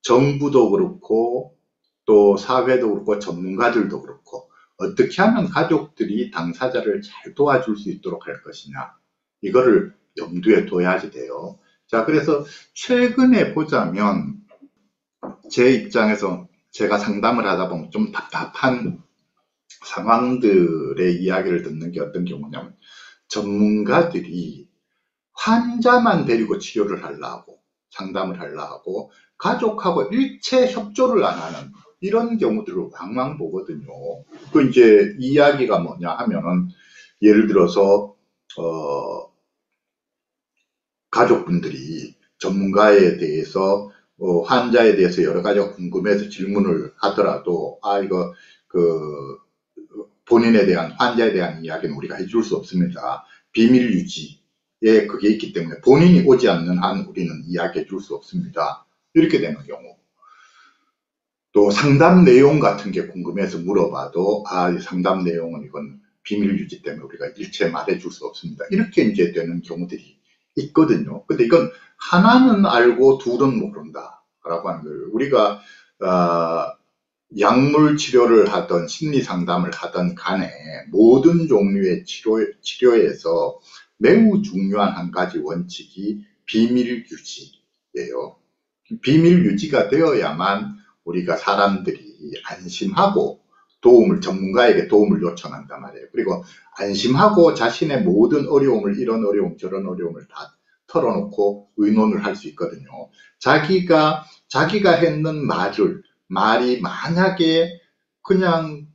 정부도 그렇고 또 사회도 그렇고 전문가들도 그렇고 어떻게 하면 가족들이 당사자를 잘 도와줄 수 있도록 할 것이냐 이거를 염두에 둬야지 돼요. 자 그래서 최근에 보자면 제 입장에서 제가 상담을 하다 보면 좀 답답한 상황들의 이야기를 듣는 게 어떤 경우냐면 전문가들이 환자만 데리고 치료를 하려고 상담을 하려고 가족하고 일체 협조를 안 하는 이런 경우들을 왕왕 보거든요. 그 이제 이야기가 뭐냐 하면은 예를 들어서 어 가족분들이 전문가에 대해서 어 환자에 대해서 여러 가지가 궁금해서 질문을 하더라도 아 이거 그 본인에 대한 환자에 대한 이야기는 우리가 해줄 수 없습니다. 비밀 유지에 그게 있기 때문에 본인이 오지 않는 한 우리는 이야기해 줄 수 없습니다. 이렇게 되는 경우. 또 상담 내용 같은 게 궁금해서 물어봐도 아 상담 내용은 이건 비밀 유지 때문에 우리가 일체 말해 줄 수 없습니다. 이렇게 이제 되는 경우들이 있거든요. 근데 이건 하나는 알고 둘은 모른다 라고 하는 거예요. 우리가 어, 약물 치료를 하던 심리 상담을 하던 간에 모든 종류의 치료, 치료에서 매우 중요한 한 가지 원칙이 비밀 유지예요. 비밀 유지가 되어야만 우리가 사람들이 안심하고 도움을 전문가에게 도움을 요청한단 말이에요. 그리고 안심하고 자신의 모든 어려움을 이런 어려움 저런 어려움을 다 털어놓고 의논을 할 수 있거든요. 자기가 자기가 했는 말을 말이 만약에 그냥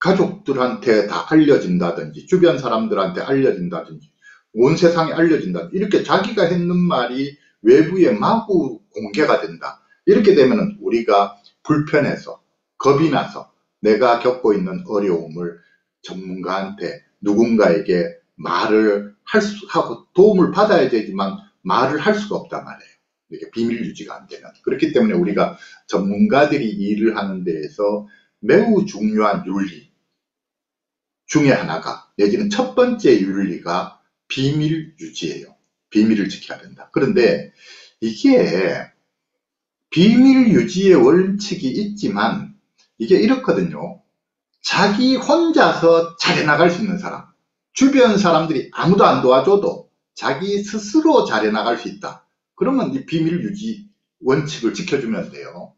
가족들한테 다 알려진다든지 주변 사람들한테 알려진다든지 온 세상에 알려진다 이렇게 자기가 했는 말이 외부에 마구 공개가 된다 이렇게 되면 우리가 불편해서 겁이 나서 내가 겪고 있는 어려움을 전문가한테 누군가에게 말을 할 수, 하고 도움을 받아야 되지만 말을 할 수가 없단 말이에요. 이게 비밀 유지가 안 되는. 그렇기 때문에 우리가 전문가들이 일을 하는 데에서 매우 중요한 윤리 중에 하나가 내지는 첫 번째 윤리가 비밀 유지예요. 비밀을 지켜야 된다. 그런데 이게 비밀 유지의 원칙이 있지만 이게 이렇거든요. 자기 혼자서 잘해 나갈 수 있는 사람, 주변 사람들이 아무도 안 도와줘도 자기 스스로 잘해 나갈 수 있다. 그러면 이 비밀 유지 원칙을 지켜주면 돼요.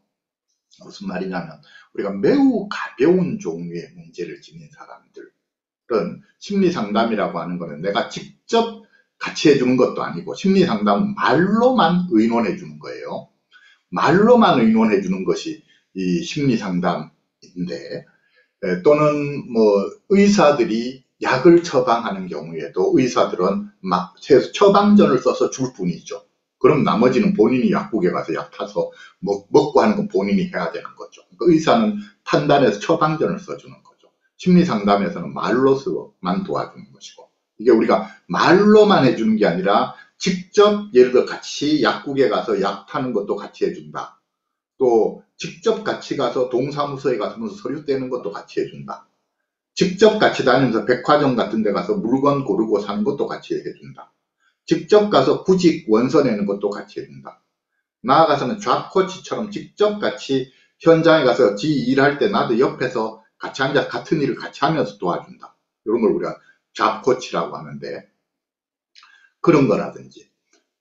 무슨 말이냐면 우리가 매우 가벼운 종류의 문제를 지닌 사람들은 심리 상담이라고 하는 거는 내가 직접 같이 해주는 것도 아니고 심리 상담은 말로만 의논해 주는 거예요. 말로만 의논해 주는 것이 이 심리 상담인데 또는 뭐 의사들이 약을 처방하는 경우에도 의사들은 막 처방전을 써서 줄 뿐이죠. 그럼 나머지는 본인이 약국에 가서 약 타서 먹, 먹고 하는 건 본인이 해야 되는 거죠. 그러니까 의사는 판단해서 처방전을 써주는 거죠. 심리 상담에서는 말로서만 도와주는 것이고 이게 우리가 말로만 해주는 게 아니라 직접 예를 들어 같이 약국에 가서 약 타는 것도 같이 해준다. 또 직접 같이 가서 동사무소에 가서 서류 떼는 것도 같이 해준다. 직접 같이 다니면서 백화점 같은 데 가서 물건 고르고 사는 것도 같이 해준다. 직접 가서 구직 원서 내는 것도 같이 해준다. 나아가서는 좌코치처럼 직접 같이 현장에 가서 지 일할 때 나도 옆에서 같이 앉아 같은 일을 같이 하면서 도와준다. 이런 걸 우리가 잡코치라고 하는데 그런 거라든지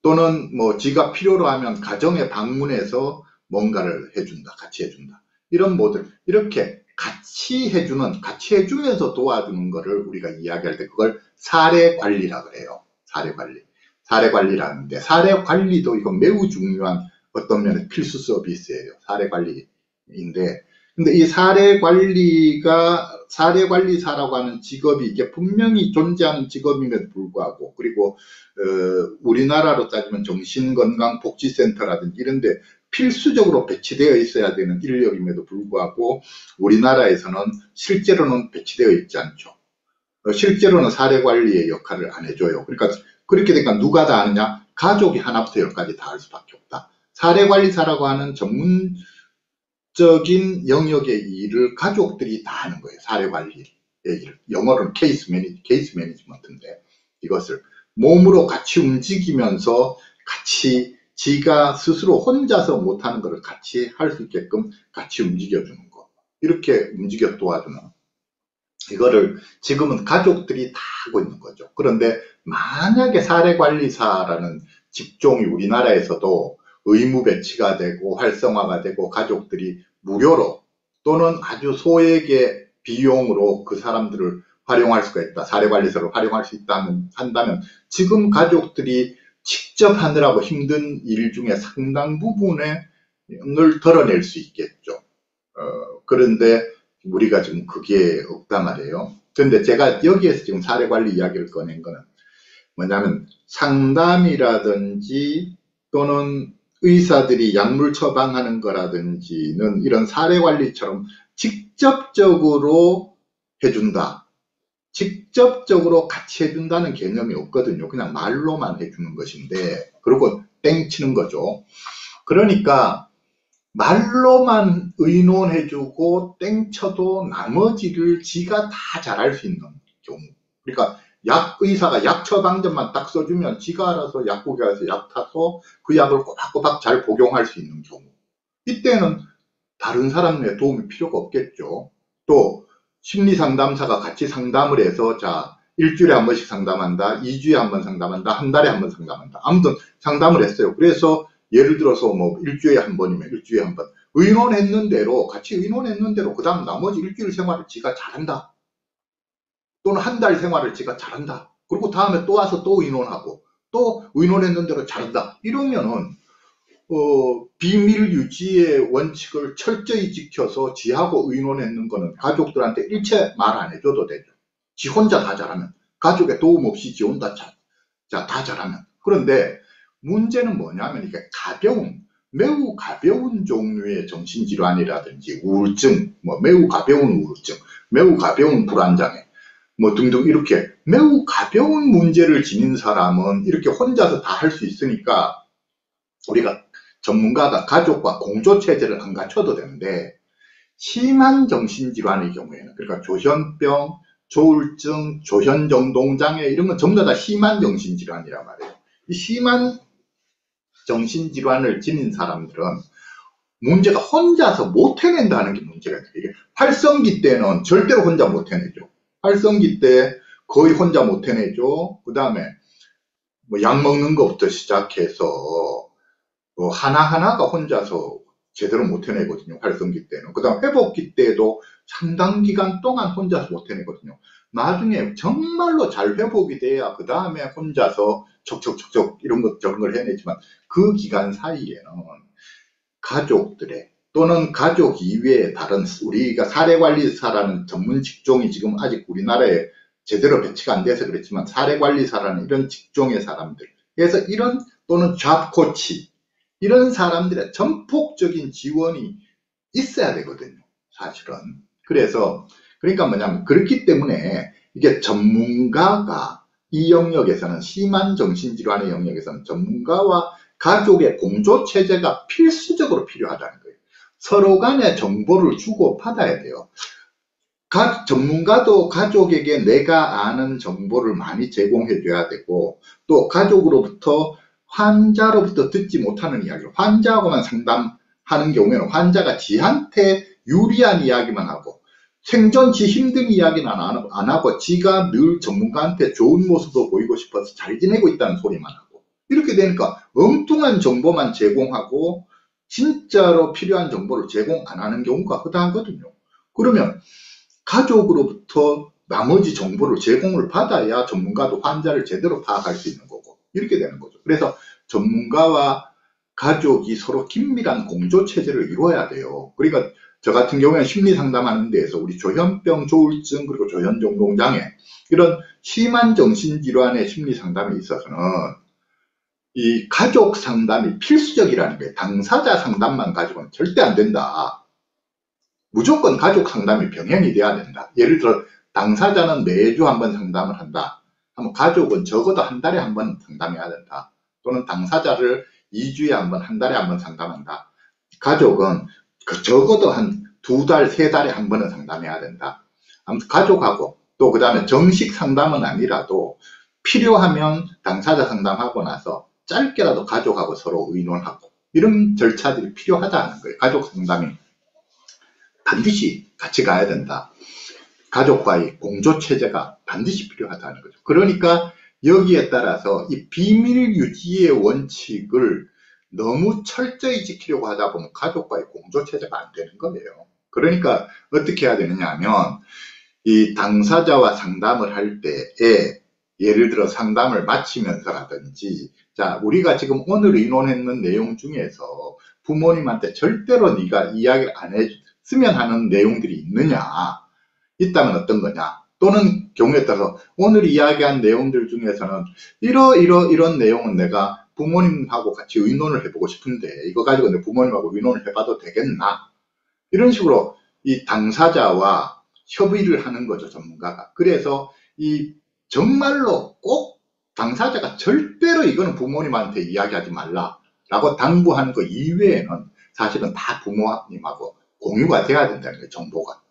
또는 뭐 지가 필요로 하면 가정에 방문해서 뭔가를 해준다. 같이 해준다. 이런 모델 이렇게 같이 해주는 같이 해주면서 도와주는 거를 우리가 이야기할 때 그걸 사례 관리라 그래요. 사례 관리. 사례 관리라는데 사례 관리도 이거 매우 중요한 어떤 면에 필수 서비스예요. 사례 관리인데 근데 이 사례 관리가 사례 관리사라고 하는 직업이 이게 분명히 존재하는 직업임에도 불구하고 그리고 어, 우리나라로 따지면 정신건강복지센터라든지 이런데 필수적으로 배치되어 있어야 되는 인력임에도 불구하고 우리나라에서는 실제로는 배치되어 있지 않죠. 어, 실제로는 사례관리의 역할을 안 해줘요. 그러니까 그렇게 되니까 누가 다 하느냐? 가족이 하나부터 열까지 다 할 수밖에 없다. 사례관리사라고 하는 전문 적인 영역의 일을 가족들이 다 하는 거예요. 사례관리의 일. 영어로는 케이스 매니, 케이스 매니지먼트인데 이것을 몸으로 같이 움직이면서 같이 지가 스스로 혼자서 못하는 것을 같이 할 수 있게끔 같이 움직여주는 거. 이렇게 움직여 도와주는. 이거를 지금은 가족들이 다 하고 있는 거죠. 그런데 만약에 사례관리사라는 직종이 우리나라에서도 의무 배치가 되고 활성화가 되고 가족들이 무료로 또는 아주 소액의 비용으로 그 사람들을 활용할 수가 있다. 사례관리사를 활용할 수 있다면 한다면 지금 가족들이 직접 하느라고 힘든 일 중에 상당 부분을 덜어낼 수 있겠죠. 어, 그런데 우리가 지금 그게 없단 말이에요. 그런데 제가 여기에서 지금 사례관리 이야기를 꺼낸 거는 뭐냐면 상담이라든지 또는 의사들이 약물 처방하는 거라든지는 이런 사례 관리처럼 직접적으로 해준다. 직접적으로 같이 해준다는 개념이 없거든요. 그냥 말로만 해주는 것인데 그리고 땡 치는 거죠. 그러니까 말로만 의논해주고 땡쳐도 나머지를 지가 다 잘할 수 있는 경우. 그러니까 약 의사가 약 처방전만 딱 써주면 지가 알아서 약국에 가서 약 타서 그 약을 꼬박꼬박 잘 복용할 수 있는 경우. 이때는 다른 사람의 도움이 필요가 없겠죠. 또 심리 상담사가 같이 상담을 해서 자 일주일에 한 번씩 상담한다, 2주에 한 번 상담한다, 한 달에 한 번 상담한다. 아무튼 상담을 했어요. 그래서 예를 들어서 뭐 일주일에 한 번이면 일주일에 한 번. 의논했는 대로, 같이 의논했는 대로, 그 다음 나머지 일주일 생활을 지가 잘한다. 또는 한 달 생활을 지가 잘한다. 그리고 다음에 또 와서 또 의논하고, 또 의논했는 대로 잘한다. 이러면은, 어, 비밀 유지의 원칙을 철저히 지켜서 지하고 의논했는 거는 가족들한테 일체 말 안 해줘도 되죠. 지 혼자 다 잘하면. 가족의 도움 없이 지 혼자 자, 자, 다 잘하면. 그런데 문제는 뭐냐면 이게 가벼운, 매우 가벼운 종류의 정신질환이라든지 우울증, 뭐 매우 가벼운 우울증, 매우 가벼운 불안장애, 뭐 등등 이렇게 매우 가벼운 문제를 지닌 사람은 이렇게 혼자서 다 할 수 있으니까 우리가 전문가가 가족과 공조체제를 안 갖춰도 되는데 심한 정신질환의 경우에는 그러니까 조현병, 조울증, 조현정동장애 이런 건 전부 다 심한 정신질환이란 말이에요. 이 심한 정신질환을 지닌 사람들은 문제가 혼자서 못 해낸다는 게 문제가 돼요. 이게 활성기 때는 절대로 혼자 못 해내죠. 활성기 때 거의 혼자 못 해내죠. 그 다음에 뭐 약 먹는 것부터 시작해서 뭐 하나하나가 혼자서 제대로 못 해내거든요. 활성기 때는. 그 다음 회복기 때도 상당 기간 동안 혼자서 못 해내거든요. 나중에 정말로 잘 회복이 돼야 그 다음에 혼자서 척척척척 이런 것 저런 걸 해내지만 그 기간 사이에는 가족들의 또는 가족 이외의 다른 우리가 사례관리사라는 전문 직종이 지금 아직 우리나라에 제대로 배치가 안 돼서 그렇지만 사례관리사라는 이런 직종의 사람들 그래서 이런 또는 잡코치 이런 사람들의 전폭적인 지원이 있어야 되거든요 사실은 그래서 그러니까 뭐냐면 그렇기 때문에 이게 전문가가 이 영역에서는 심한 정신질환의 영역에서는 전문가와 가족의 공조체제가 필수적으로 필요하다는. 서로 간에 정보를 주고 받아야 돼요. 가, 전문가도 가족에게 내가 아는 정보를 많이 제공해 줘야 되고 또 가족으로부터 환자로부터 듣지 못하는 이야기를 환자하고만 상담하는 경우에는 환자가 지한테 유리한 이야기만 하고 생전 지 힘든 이야기는 안, 안 하고 지가 늘 전문가한테 좋은 모습을 보이고 싶어서 잘 지내고 있다는 소리만 하고 이렇게 되니까 엉뚱한 정보만 제공하고 진짜로 필요한 정보를 제공 안 하는 경우가 허다하거든요. 그러면 가족으로부터 나머지 정보를 제공을 받아야 전문가도 환자를 제대로 파악할 수 있는 거고 이렇게 되는 거죠. 그래서 전문가와 가족이 서로 긴밀한 공조 체제를 이루어야 돼요. 그러니까 저 같은 경우에는 심리 상담하는 데에서 우리 조현병, 조울증 그리고 조현정동장애 이런 심한 정신질환의 심리 상담에 있어서는 이 가족 상담이 필수적이라는 게 당사자 상담만 가지고는 절대 안 된다. 무조건 가족 상담이 병행이 돼야 된다. 예를 들어 당사자는 매주 한 번 상담을 한다. 하면 가족은 적어도 한 달에 한 번 상담해야 된다. 또는 당사자를 2주에 한 번, 한 달에 한 번 상담한다. 가족은 그 적어도 한 두 달, 세 달에 한 번은 상담해야 된다. 아무튼 가족하고 또 그 다음에 정식 상담은 아니라도 필요하면 당사자 상담하고 나서 짧게라도 가족하고 서로 의논하고 이런 절차들이 필요하다는 거예요. 가족 상담이 반드시 같이 가야 된다. 가족과의 공조 체제가 반드시 필요하다는 거죠. 그러니까 여기에 따라서 이 비밀 유지의 원칙을 너무 철저히 지키려고 하다 보면 가족과의 공조 체제가 안 되는 거예요. 그러니까 어떻게 해야 되느냐 하면 이 당사자와 상담을 할 때에 예를 들어 상담을 마치면서라든지 자 우리가 지금 오늘 의논했는 내용 중에서 부모님한테 절대로 네가 이야기를 안 했으면 하는 내용들이 있느냐? 있다면 어떤 거냐? 또는 경우에 따라서 오늘 이야기한 내용들 중에서는 이러 이러 이런 내용은 내가 부모님하고 같이 의논을 해보고 싶은데 이거 가지고 내 부모님하고 의논을 해봐도 되겠나? 이런 식으로 이 당사자와 협의를 하는 거죠 전문가가. 그래서 이 정말로 꼭 당사자가 절대로 이거는 부모님한테 이야기하지 말라 라고 당부하는 것 이외에는 사실은 다 부모님하고 공유가 돼야 된다는 거예요 정보가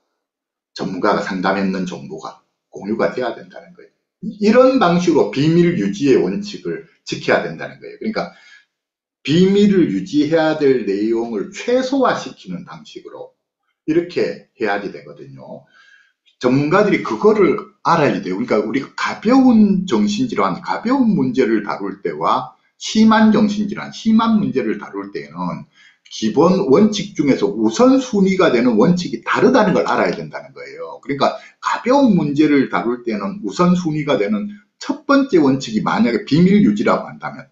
전문가가 상담했는 정보가 공유가 돼야 된다는 거예요. 이런 방식으로 비밀 유지의 원칙을 지켜야 된다는 거예요. 그러니까 비밀을 유지해야 될 내용을 최소화시키는 방식으로 이렇게 해야지 되거든요. 전문가들이 그거를 알아야 돼요. 그러니까 우리가 가벼운 정신질환, 가벼운 문제를 다룰 때와 심한 정신질환, 심한 문제를 다룰 때는 기본 원칙 중에서 우선순위가 되는 원칙이 다르다는 걸 알아야 된다는 거예요. 그러니까 가벼운 문제를 다룰 때는 우선순위가 되는 첫 번째 원칙이 만약에 비밀 유지라고 한다면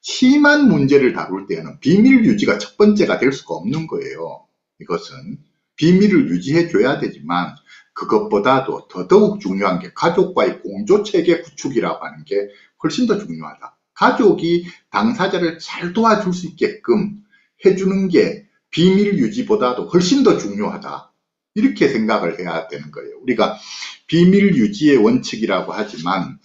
심한 문제를 다룰 때는 비밀 유지가 첫 번째가 될 수가 없는 거예요. 이것은 비밀을 유지해 줘야 되지만 그것보다도 더더욱 중요한 게 가족과의 공조체계 구축이라고 하는 게 훨씬 더 중요하다. 가족이 당사자를 잘 도와줄 수 있게끔 해주는 게 비밀 유지보다도 훨씬 더 중요하다. 이렇게 생각을 해야 되는 거예요. 우리가 비밀 유지의 원칙이라고 하지만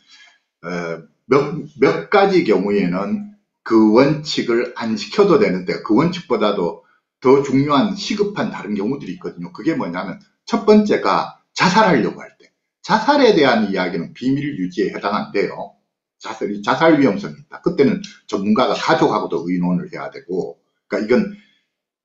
어, 몇, 몇 가지 경우에는 그 원칙을 안 지켜도 되는데 그 원칙보다도 더 중요한 시급한 다른 경우들이 있거든요. 그게 뭐냐면 첫 번째가 자살하려고 할 때. 자살에 대한 이야기는 비밀 유지에 해당한데요. 자살, 자살 위험성이 있다. 그때는 전문가가 가족하고도 의논을 해야 되고 그러니까 이건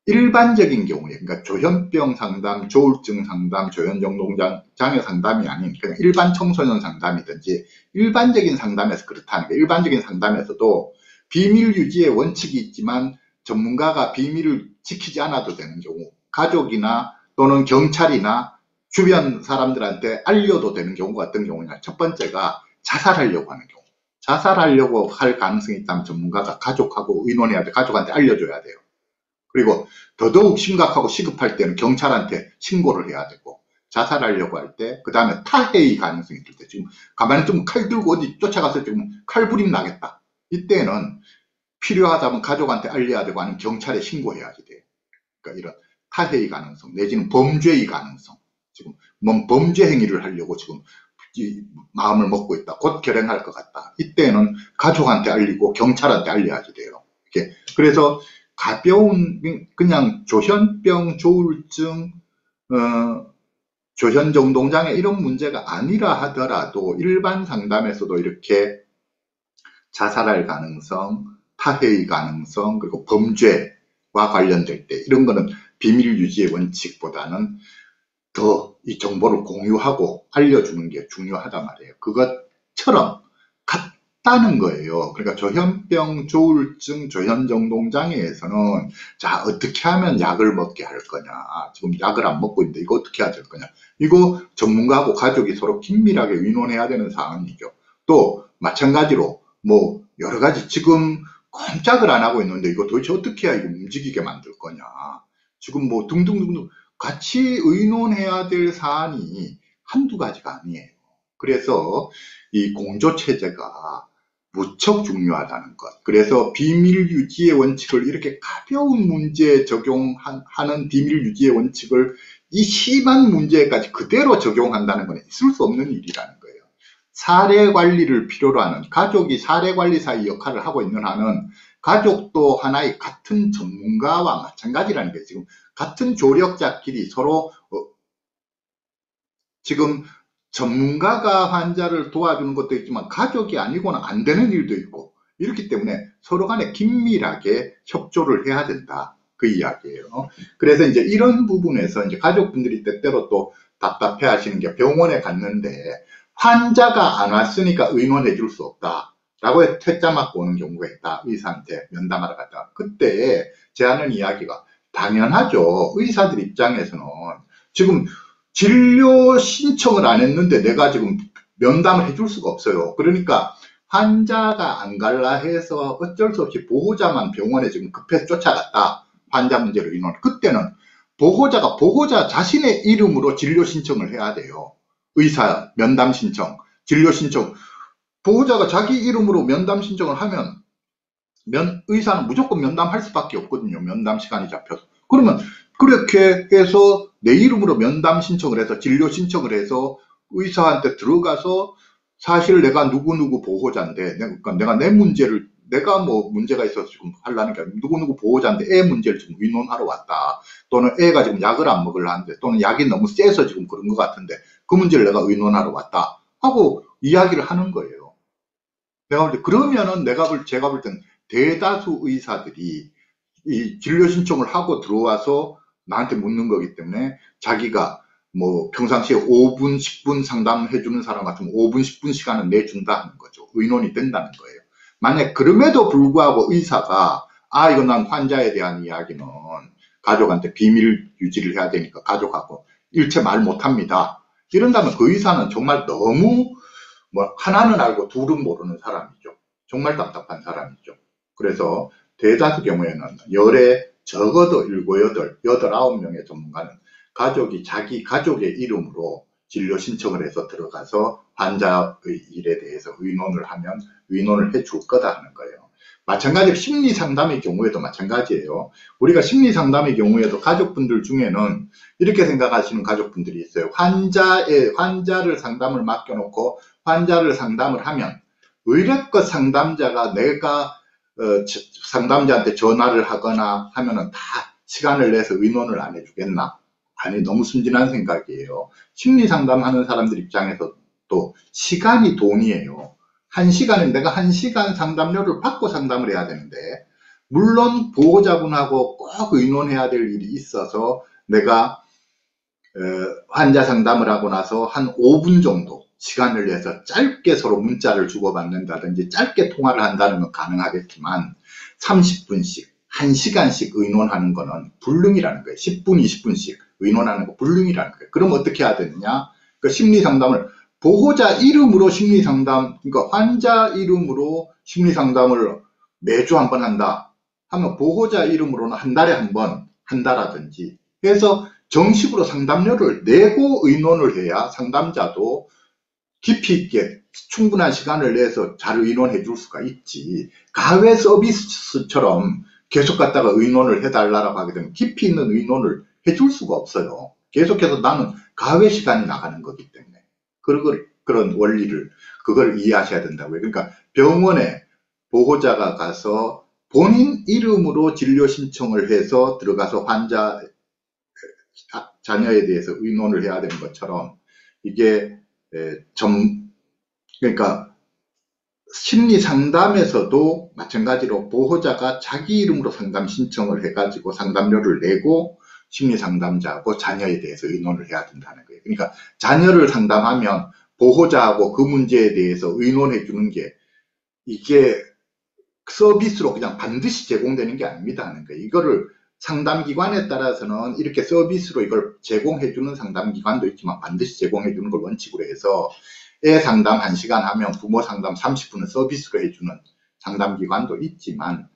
일반적인 경우에 그러니까 조현병 상담, 조울증 상담, 조현정동장 장애 상담이 아닌 그냥 일반 청소년 상담이든지 일반적인 상담에서 그렇다는 게 일반적인 상담에서도 비밀 유지의 원칙이 있지만 전문가가 비밀을 지키지 않아도 되는 경우 가족이나 또는 경찰이나 주변 사람들한테 알려도 되는 경우가 어떤 경우냐 첫 번째가 자살하려고 하는 경우 자살하려고 할 가능성이 있다면 전문가가 가족하고 의논해야 돼 가족한테 알려줘야 돼요 그리고 더더욱 심각하고 시급할 때는 경찰한테 신고를 해야 되고 자살하려고 할 때, 그 다음에 탈해의 가능성이 있을 때, 지금 가만히 좀 칼 들고 어디 쫓아가서 지금 칼부림 나겠다. 이때는 필요하다면 가족한테 알려야 되고 아니면 경찰에 신고해야지 돼요. 그러니까 이런 탈해의 가능성, 내지는 범죄의 가능성. 지금 뭔 범죄 행위를 하려고 지금 마음을 먹고 있다. 곧 결행할 것 같다. 이때는 가족한테 알리고 경찰한테 알려야지 돼요. 이렇게. 그래서 가벼운 그냥 조현병, 조울증, 어, 조현정동장애 이런 문제가 아니라 하더라도 일반 상담에서도 이렇게 자살할 가능성, 타해의 가능성, 그리고 범죄와 관련될 때 이런 거는 비밀 유지의 원칙보다는 더 이 정보를 공유하고 알려주는 게 중요하단 말이에요. 그것처럼 같다는 거예요. 그러니까 조현병, 조울증, 조현정동장애에서는 자 어떻게 하면 약을 먹게 할 거냐 지금 약을 안 먹고 있는데 이거 어떻게 해야 될 거냐 이거 전문가하고 가족이 서로 긴밀하게 의논해야 되는 사안이죠. 또 마찬가지로 뭐 여러 가지 지금 꼼짝을 안 하고 있는데 이거 도대체 어떻게 해야 이거 움직이게 만들 거냐 지금 뭐 등등등등 같이 의논해야 될 사안이 한두 가지가 아니에요. 그래서 이 공조체제가 무척 중요하다는 것. 그래서 비밀 유지의 원칙을 이렇게 가벼운 문제에 적용하는 비밀 유지의 원칙을 이 심한 문제까지 그대로 적용한다는 건 있을 수 없는 일이라는 거예요. 사례 관리를 필요로 하는 가족이 사례 관리사의 역할을 하고 있는 한은 가족도 하나의 같은 전문가와 마찬가지라는 게 지금 같은 조력자끼리 서로 어, 지금 전문가가 환자를 도와주는 것도 있지만 가족이 아니고는 안 되는 일도 있고 이렇기 때문에 서로 간에 긴밀하게 협조를 해야 된다. 그 이야기예요. 그래서 이제 이런 부분에서 이제 가족분들이 때때로 또 답답해 하시는 게 병원에 갔는데 환자가 안 왔으니까 의논해 줄 수 없다. 라고 퇴짜 맞고 오는 경우가 있다. 의사한테 면담하러 갔다. 그때 제 하는 이야기가 당연하죠. 의사들 입장에서는 지금 진료 신청을 안 했는데 내가 지금 면담을 해줄 수가 없어요. 그러니까 환자가 안 갈라 해서 어쩔 수 없이 보호자만 병원에 지금 급해서 쫓아갔다. 환자 문제로 인원. 그때는 보호자가 보호자 자신의 이름으로 진료 신청을 해야 돼요. 의사 면담 신청, 진료 신청. 보호자가 자기 이름으로 면담 신청을 하면 면, 의사는 무조건 면담할 수밖에 없거든요. 면담 시간이 잡혀서. 그러면 그렇게 해서 내 이름으로 면담 신청을 해서 진료 신청을 해서 의사한테 들어가서 사실 내가 누구누구 보호자인데 그러니까 내가 내 문제를 내가 뭐 문제가 있어서 지금 하려는 게 아니라 누구누구 보호자인데 애 문제를 지금 의논하러 왔다. 또는 애가 지금 약을 안 먹으려는데 또는 약이 너무 세서 지금 그런 것 같은데 그 문제를 내가 의논하러 왔다. 하고 이야기를 하는 거예요. 내가 볼 때 그러면은 내가 볼 제가 볼 땐 대다수 의사들이 이 진료 신청을 하고 들어와서 나한테 묻는 거기 때문에 자기가 뭐 평상시에 5분, 10분 상담해 주는 사람 같으면 5분, 10분 시간을 내준다는 거죠. 의논이 된다는 거예요. 만약 그럼에도 불구하고 의사가 아 이거 난 환자에 대한 이야기는 가족한테 비밀 유지를 해야 되니까 가족하고 일체 말 못합니다. 이런다면 그 의사는 정말 너무 뭐 하나는 알고 둘은 모르는 사람이죠. 정말 답답한 사람이죠. 그래서 대다수 경우에는 열에 적어도 7, 8, 8, 9명의 전문가는 가족이 자기 가족의 이름으로 진료 신청을 해서 들어가서 환자의 일에 대해서 의논을 하면 의논을 해 줄 거다 하는 거예요. 마찬가지로 심리 상담의 경우에도 마찬가지예요. 우리가 심리 상담의 경우에도 가족분들 중에는 이렇게 생각하시는 가족분들이 있어요. 환자의 환자를 상담을 맡겨놓고 환자를 상담을 하면 의뢰껏 상담자가 내가 어, 상담자한테 전화를 하거나 하면은 다 시간을 내서 의논을 안 해주겠나? 아니 너무 순진한 생각이에요. 심리 상담하는 사람들 입장에서 또 시간이 돈이에요. 한 시간에 내가 한 시간 상담료를 받고 상담을 해야 되는데 물론 보호자분하고 꼭 의논해야 될 일이 있어서 내가 어, 환자 상담을 하고 나서 한 5분 정도 시간을 내서 짧게 서로 문자를 주고받는다든지 짧게 통화를 한다는 건 가능하겠지만 30분씩 1시간씩 의논하는 거는 불능이라는 거예요. 10분, 20분씩 의논하는 거 불능이라는 거예요. 그럼 어떻게 해야 되느냐? 그 심리 상담을 보호자 이름으로 심리 상담, 그러니까 환자 이름으로 심리 상담을 매주 한 번 한다. 하면 보호자 이름으로는 한 달에 한 번 한다라든지 해서 정식으로 상담료를 내고 의논을 해야 상담자도 깊이 있게 충분한 시간을 내서 잘 의논해 줄 수가 있지. 가외 서비스처럼 계속 갖다가 의논을 해달라고 하게 되면 깊이 있는 의논을 해줄 수가 없어요. 계속해서 나는 가외 시간이 나가는 거기 때문에. 그런, 그런 원리를, 그걸 이해하셔야 된다고요. 그러니까 병원에 보호자가 가서 본인 이름으로 진료 신청을 해서 들어가서 환자 아, 자녀에 대해서 의논을 해야 되는 것처럼 이게 점 그러니까 심리 상담에서도 마찬가지로 보호자가 자기 이름으로 상담 신청을 해가지고 상담료를 내고 심리 상담자하고 자녀에 대해서 의논을 해야 된다는 거예요. 그러니까 자녀를 상담하면 보호자하고 그 문제에 대해서 의논해 주는 게 이게 서비스로 그냥 반드시 제공되는 게 아닙니다 하는 거예요. 이거를 상담기관에 따라서는 이렇게 서비스로 이걸 제공해주는 상담기관도 있지만 반드시 제공해주는 걸 원칙으로 해서 애 상담 1시간 하면 부모 상담 30분을 서비스로 해주는 상담기관도 있지만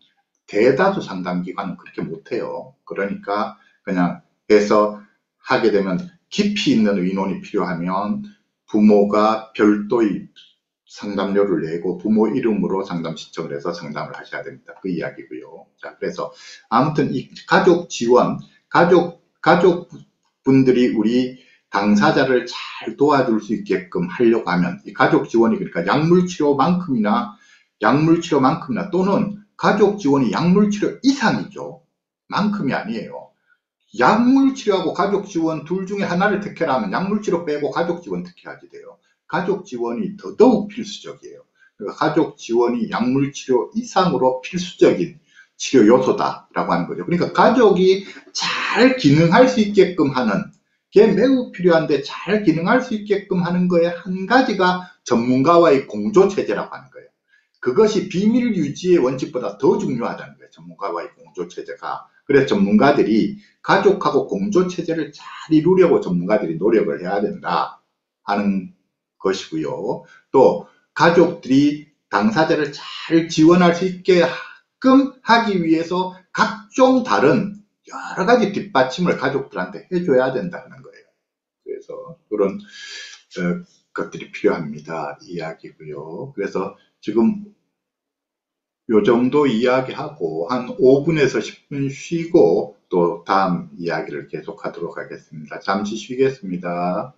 대다수 상담기관은 그렇게 못해요. 그러니까 그냥 해서 하게 되면 깊이 있는 의논이 필요하면 부모가 별도의 상담료를 내고 부모 이름으로 상담 신청을 해서 상담을 하셔야 됩니다. 그 이야기고요. 자, 그래서 아무튼 이 가족 지원, 가족 가족 분들이 우리 당사자를 잘 도와줄 수 있게끔 하려고 하면 이 가족 지원이 그러니까 약물 치료만큼이나 약물 치료만큼이나 또는 가족 지원이 약물 치료 이상이죠. 만큼이 아니에요. 약물 치료하고 가족 지원 둘 중에 하나를 택해라면 약물 치료 빼고 가족 지원 택해야지 돼요. 가족 지원이 더더욱 필수적이에요. 그러니까 가족 지원이 약물 치료 이상으로 필수적인 치료 요소다라고 하는 거죠. 그러니까 가족이 잘 기능할 수 있게끔 하는 게 매우 필요한데 잘 기능할 수 있게끔 하는 거에 한 가지가 전문가와의 공조 체제라고 하는 거예요. 그것이 비밀 유지의 원칙보다 더 중요하다는 거예요. 전문가와의 공조 체제가. 그래서 전문가들이 가족하고 공조 체제를 잘 이루려고 전문가들이 노력을 해야 된다 하는 것이고요. 또 가족들이 당사자를 잘 지원할 수 있게 끔 하기 위해서 각종 다른 여러 가지 뒷받침을 가족들한테 해줘야 된다는 거예요. 그래서 그런 어, 것들이 필요합니다. 이야기고요. 그래서 지금 요 정도 이야기하고 한 5분에서 10분 쉬고 또 다음 이야기를 계속하도록 하겠습니다. 잠시 쉬겠습니다.